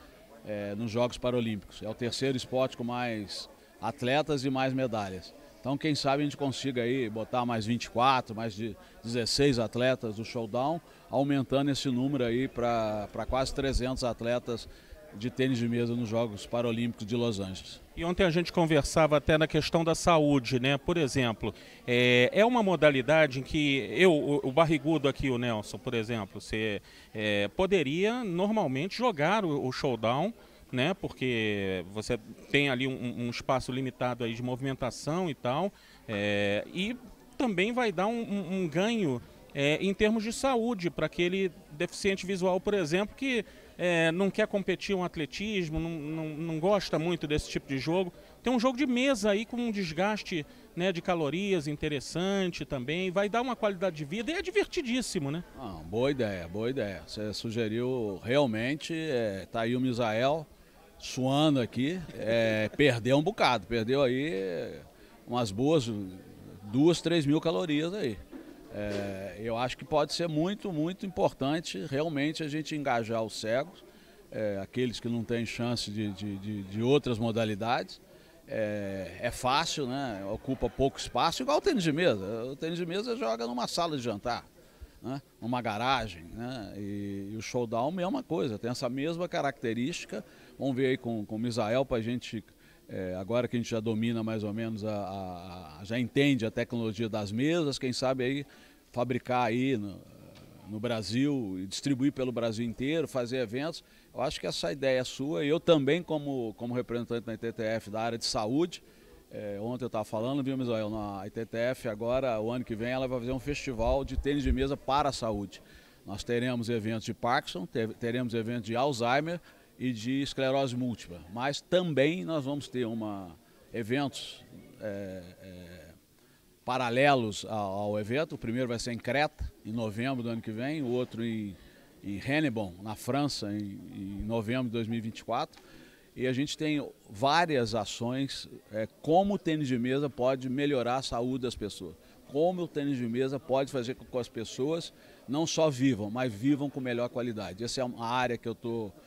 é, nos Jogos Paralímpicos. É o terceiro esporte com mais atletas e mais medalhas. Então quem sabe a gente consiga aí botar mais 24, mais de 16 atletas do showdown, aumentando esse número aí para quase 300 atletas de tênis de mesa nos Jogos Paralímpicos de Los Angeles. E ontem a gente conversava até na questão da saúde, né? Por exemplo, é, é uma modalidade em que eu, o, barrigudo aqui, o Nelson, por exemplo, você é, poderia normalmente jogar o, o, showdown, né? Porque você tem ali um, um espaço limitado aí de movimentação e tal, é, e também vai dar um, um ganho é, em termos de saúde para aquele deficiente visual, por exemplo, que é, não quer competir um atletismo, não, não, não, gosta muito desse tipo de jogo. Tem um jogo de mesa aí com um desgaste né, de calorias interessante também, vai dar uma qualidade de vida e é divertidíssimo, né? Ah, boa ideia, boa ideia. Você sugeriu realmente, é, tá aí o Misael suando aqui, é, perdeu um bocado, perdeu aí umas boas duas, três mil calorias aí. É, eu acho que pode ser muito, muito importante realmente a gente engajar os cegos, é, aqueles que não têm chance de, de, de, de outras modalidades. É, é, fácil, né? ocupa pouco espaço, igual o tênis de mesa. O tênis de mesa joga numa sala de jantar, né? numa garagem. Né? E, e, o showdown, mesma coisa, tem essa mesma característica. Vamos ver aí com, com o Misael para a gente é, agora que a gente já domina mais ou menos, a, a, já entende a tecnologia das mesas, quem sabe aí fabricar aí no, no Brasil e distribuir pelo Brasil inteiro, fazer eventos. Eu acho que essa ideia é sua. Eu também, como, como representante da ITTF da área de saúde, é, ontem eu estava falando, viu, Misael, na ITTF agora, o ano que vem, ela vai fazer um festival de tênis de mesa para a saúde. Nós teremos eventos de Parkinson, teremos eventos de Alzheimer, e de esclerose múltipla. Mas também nós vamos ter uma, eventos é, é, paralelos ao, ao, evento. O primeiro vai ser em Creta, em novembro do ano que vem, o outro em, em Hennebon, na França, em, em novembro de 2024. E a gente tem várias ações, é, como o tênis de mesa pode melhorar a saúde das pessoas. Como o tênis de mesa pode fazer com que as pessoas não só vivam, mas vivam com melhor qualidade. Essa é uma área que eu estou é,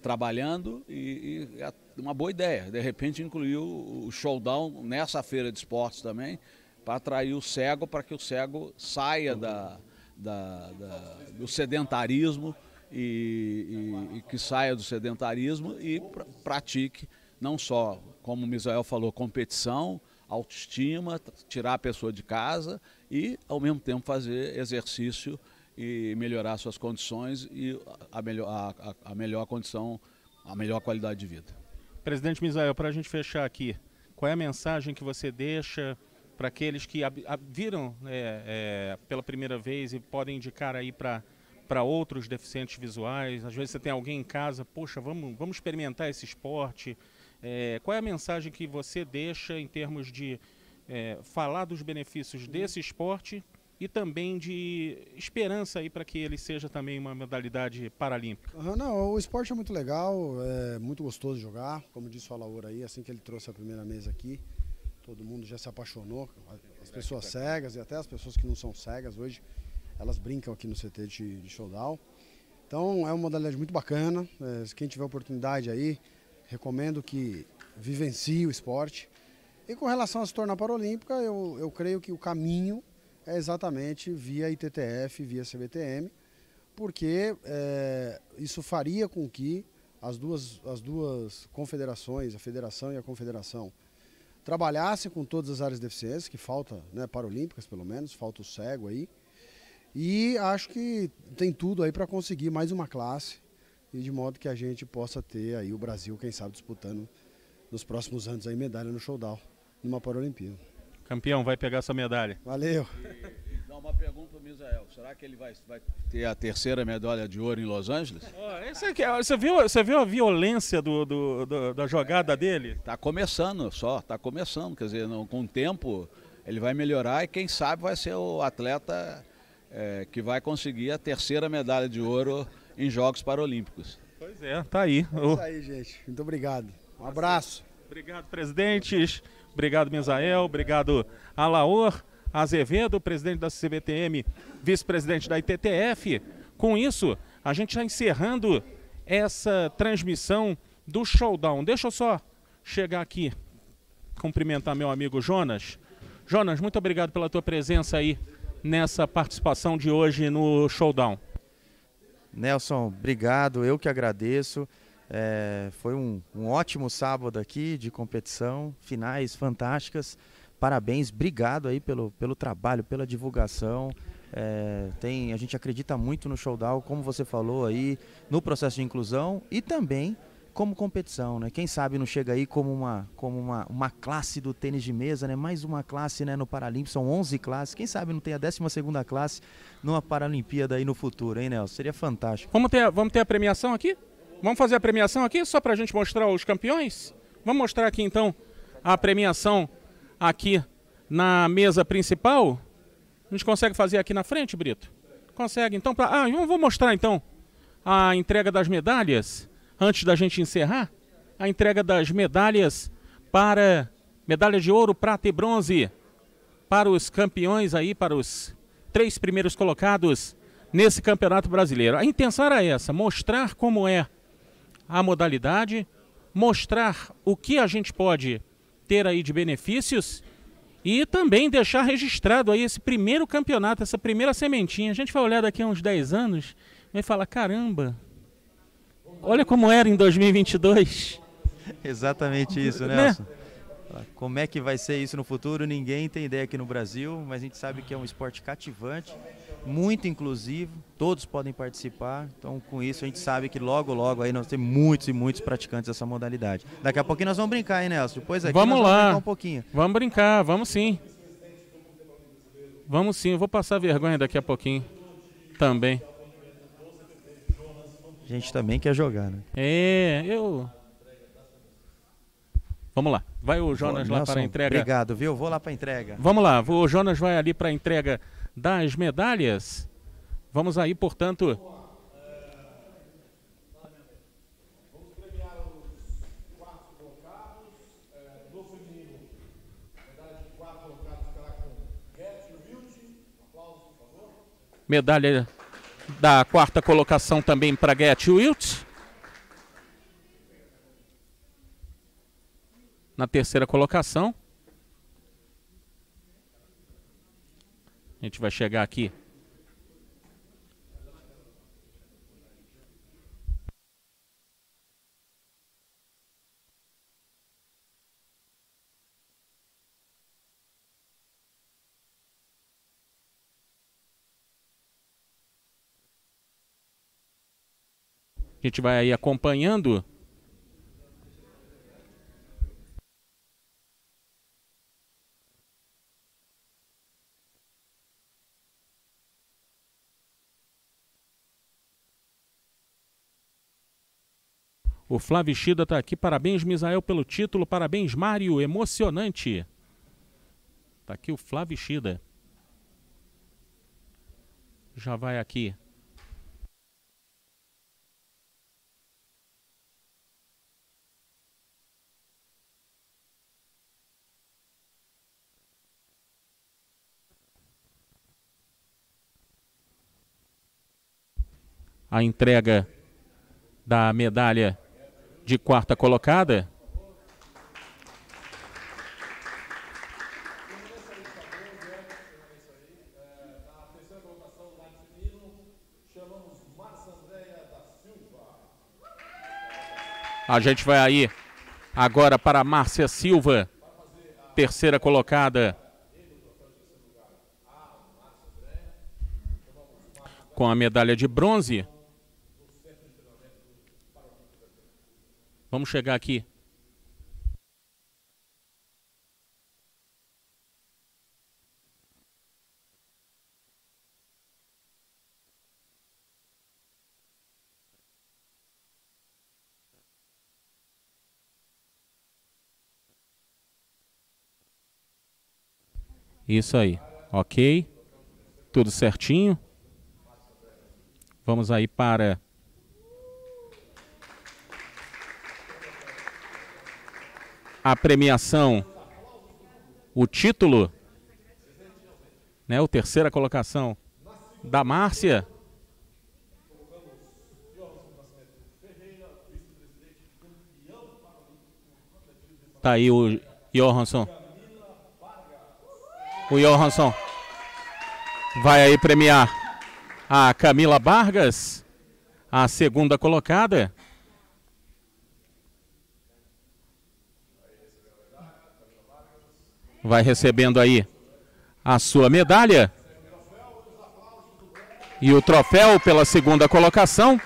trabalhando e, e, é uma boa ideia. De repente incluir o, showdown nessa feira de esportes também, para atrair o cego, para que o cego saia da, da, da, do sedentarismo e, e, e, que saia do sedentarismo e pr pratique não só, como o Misael falou, competição, autoestima, tirar a pessoa de casa e, ao mesmo tempo, fazer exercício e melhorar suas condições e a melhor, a, a melhor condição, a melhor qualidade de vida. Presidente Misael, para a gente fechar aqui, qual é a mensagem que você deixa para aqueles que viram é, é, pela primeira vez e podem indicar aí para para outros deficientes visuais? Às vezes você tem alguém em casa, poxa, vamos, vamos experimentar esse esporte. É, qual é a mensagem que você deixa em termos de é, falar dos benefícios desse esporte e também de esperança aí para que ele seja também uma modalidade paralímpica? Uhum, não, o esporte é muito legal, é muito gostoso jogar, como disse o Alaor aí, assim que ele trouxe a primeira mesa aqui, todo mundo já se apaixonou, as pessoas cegas e até as pessoas que não são cegas hoje, elas brincam aqui no CT de, de showdown. Então é uma modalidade muito bacana, é, quem tiver oportunidade aí, recomendo que vivencie o esporte. E com relação a se tornar paralímpica, eu, eu creio que o caminho é exatamente via ITTF, via CBTM, porque é, isso faria com que as duas, as duas confederações, a federação e a confederação, trabalhassem com todas as áreas de deficiência, que falta, né, paralímpicas pelo menos, falta o cego aí. E acho que tem tudo aí para conseguir mais uma classe, e de modo que a gente possa ter aí o Brasil, quem sabe, disputando nos próximos anos aí medalha no showdown, numa Paralimpíada. Campeão, vai pegar essa medalha. Valeu. E, dá uma pergunta para o Misael. Será que ele vai, vai, ter a terceira medalha de ouro em Los Angeles? Oh, aqui, você, viu, você viu a violência do, do, do da jogada dele? Está começando só, está começando. Quer dizer, não, com o tempo ele vai melhorar e quem sabe vai ser o atleta é, que vai conseguir a terceira medalha de ouro em Jogos Paralímpicos. Pois é, tá aí. É isso aí, gente. Muito obrigado. Um abraço. Obrigado, presidentes. Obrigado, Misael. Obrigado, Alaor Azevedo, presidente da CBTM, vice-presidente da ITTF. Com isso, a gente está encerrando essa transmissão do Showdown. Deixa eu só chegar aqui, cumprimentar meu amigo Jonas. Jonas, muito obrigado pela tua presença aí nessa participação de hoje no Showdown. Nelson, obrigado, eu que agradeço. É, foi um, um, ótimo sábado aqui de competição, finais fantásticas. Parabéns, obrigado aí pelo, pelo trabalho, pela divulgação. É, tem, a gente acredita muito no showdown, como você falou aí, no processo de inclusão e também como competição, né? Quem sabe não chega aí como uma, como uma, uma classe do tênis de mesa, né? Mais uma classe, né? No Paralímpico, são 11 classes. Quem sabe não tem a 12 segunda classe numa Paralimpíada aí no futuro, hein, Nelson? Seria fantástico. Vamos ter, vamos ter a premiação aqui? Vamos fazer a premiação aqui só para a gente mostrar os campeões? Vamos mostrar aqui então a premiação aqui na mesa principal? A gente consegue fazer aqui na frente, Brito? Consegue. Então, pra... ah, vou mostrar então a entrega das medalhas antes da gente encerrar, a entrega das medalhas para medalha de ouro, prata e bronze para os campeões aí, para os três primeiros colocados nesse Campeonato Brasileiro. A intenção era essa, mostrar como é a modalidade, mostrar o que a gente pode ter aí de benefícios e também deixar registrado aí esse primeiro campeonato, essa primeira sementinha. A gente vai olhar daqui a uns 10 anos e vai falar, caramba, Olha como era em 2022. Exatamente isso, né? Nelson. Né? Como é que vai ser isso no futuro? Ninguém tem ideia aqui no Brasil, mas a gente sabe que é um esporte cativante, muito inclusivo, todos podem participar. Então, com isso, a gente sabe que logo, logo aí nós temos muitos e muitos praticantes dessa modalidade. Daqui a pouquinho nós vamos brincar, hein, Nelson? Depois aqui vamos lá. vamos brincar um pouquinho. Vamos brincar, vamos sim. Vamos sim, eu vou passar vergonha daqui a pouquinho também. A gente também quer jogar, né? É, eu. Vamos lá. Vai o Jonas lá para a entrega. Obrigado, viu? Vou lá para a entrega. Vamos lá. O Jonas vai ali para a entrega das medalhas. Vamos aí, portanto. Medalha da quarta colocação também para Get Wilt. Na terceira colocação. A gente vai chegar aqui. A gente vai aí acompanhando O Flávio Chida está aqui. Parabéns, Misael, pelo título. Parabéns, Mário. Emocionante. Está aqui o Flávio Chida. Já vai aqui. A entrega da medalha de quarta colocada. A gente vai aí agora para Márcia Silva, terceira colocada. Com a medalha de bronze. Vamos chegar aqui. Isso aí. Ok. Tudo certinho. Vamos aí para a premiação, o título, né, o terceira colocação da Márcia. Tá aí o Johansson. O Johansson vai aí premiar a Camila Vargas, a segunda colocada. Vai recebendo aí a sua medalha e o troféu pela segunda colocação.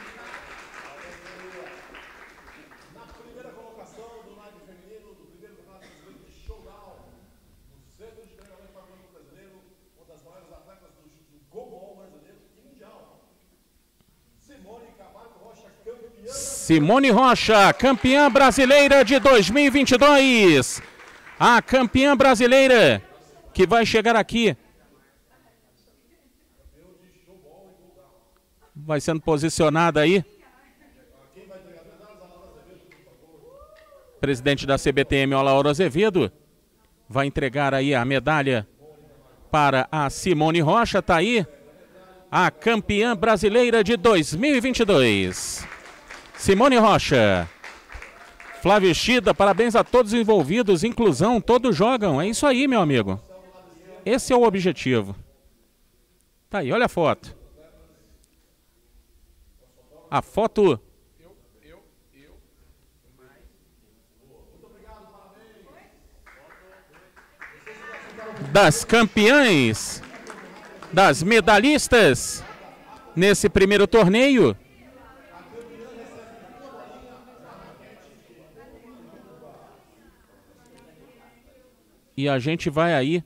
Simone Rocha, campeã brasileira de 2022 a campeã brasileira que vai chegar aqui. Vai sendo posicionada aí. Presidente da CBTM, o Laura Azevedo, vai entregar aí a medalha para a Simone Rocha. Tá aí a campeã brasileira de 2022. Simone Rocha. Flávio Chida, parabéns a todos os envolvidos, inclusão, todos jogam. É isso aí, meu amigo. Esse é o objetivo. Tá aí, olha a foto. A foto das campeãs, das medalhistas nesse primeiro torneio. E a gente vai aí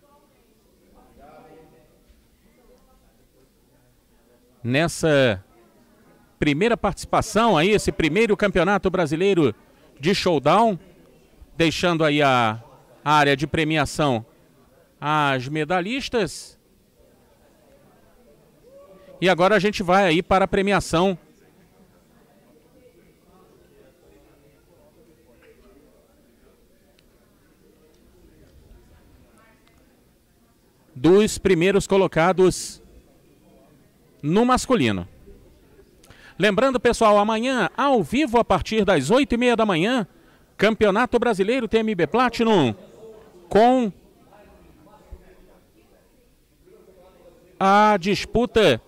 nessa primeira participação aí, esse primeiro campeonato brasileiro de showdown, deixando aí a área de premiação às medalhistas. E agora a gente vai aí para a premiação dos primeiros colocados no masculino. Lembrando, pessoal, amanhã, ao vivo, a partir das 8 e meia da manhã, Campeonato Brasileiro TMB Platinum, com a disputa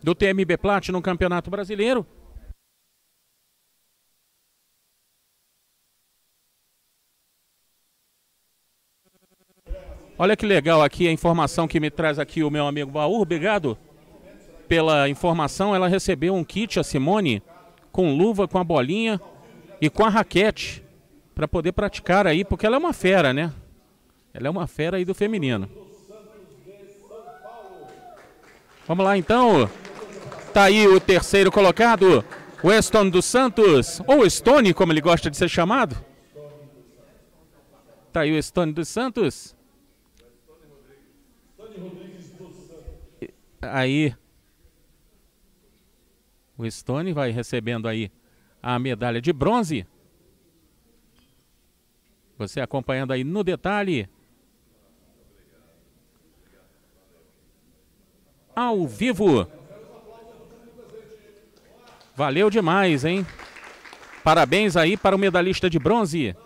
do TMB Platinum Campeonato Brasileiro. Olha que legal aqui a informação que me traz aqui o meu amigo Baú, obrigado. pela informação, ela recebeu um kit, a Simone, com luva, com a bolinha e com a raquete, para poder praticar aí, porque ela é uma fera, né? Ela é uma fera aí do feminino. Vamos lá então. Tá aí o terceiro colocado, Weston dos Santos, ou Stone, como ele gosta de ser chamado. Tá aí o Stone dos Santos. Aí o Stone vai recebendo aí a medalha de bronze. Você acompanhando aí no detalhe. Ao vivo. Valeu demais, hein? Parabéns aí para o medalhista de bronze.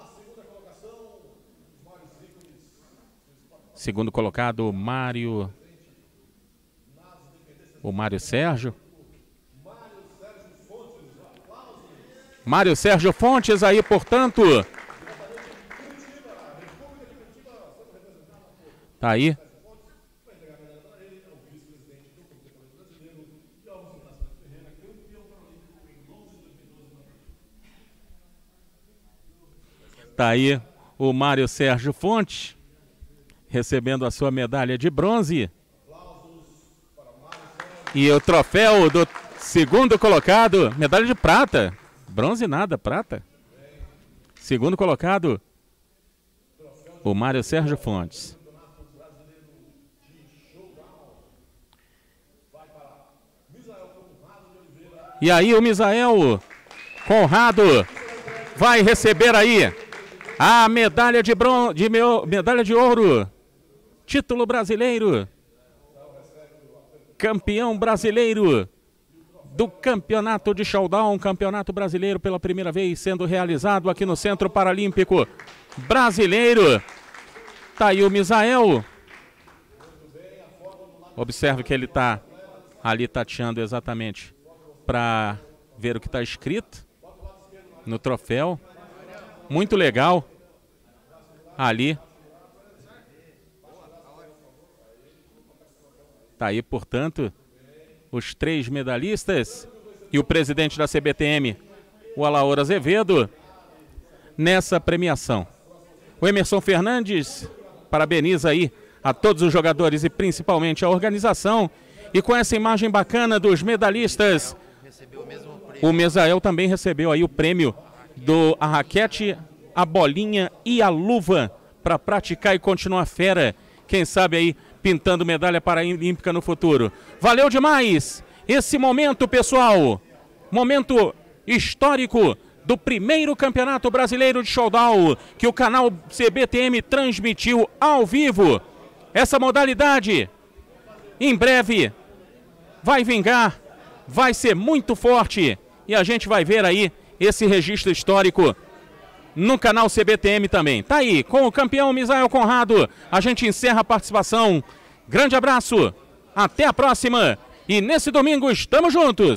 Segundo colocado, Mário. O Mário Sérgio. Mário Sérgio Fontes aí, portanto. Tá aí. Tá aí o Mário Sérgio Fontes recebendo a sua medalha de bronze. E o troféu do segundo colocado, medalha de prata. Bronze nada, prata. Segundo colocado, o Mário Sérgio Fontes. E aí o Misael Conrado vai receber aí a medalha de, bron de meu, medalha de ouro. Título brasileiro. Campeão brasileiro do Campeonato de Showdown, Campeonato Brasileiro pela primeira vez sendo realizado aqui no Centro Paralímpico Brasileiro. Tá aí o Misael. Observe que ele está ali tateando exatamente para ver o que está escrito no troféu. Muito legal. Ali. Tá aí, portanto, os três medalhistas e o presidente da CBTM, o Alaor Azevedo, nessa premiação. O Emerson Fernandes parabeniza aí a todos os jogadores e principalmente a organização. E com essa imagem bacana dos medalhistas, o Mesael também recebeu aí o prêmio do a raquete, a bolinha e a luva para praticar e continuar fera. Quem sabe aí pintando medalha paralímpica no futuro. Valeu demais esse momento, pessoal. Momento histórico do primeiro Campeonato Brasileiro de Showdown que o canal CBTM transmitiu ao vivo. Essa modalidade em breve vai vingar, vai ser muito forte e a gente vai ver aí esse registro histórico no canal CBTM também. Tá aí, com o campeão Misael Conrado, a gente encerra a participação. Grande abraço, até a próxima e nesse domingo estamos juntos.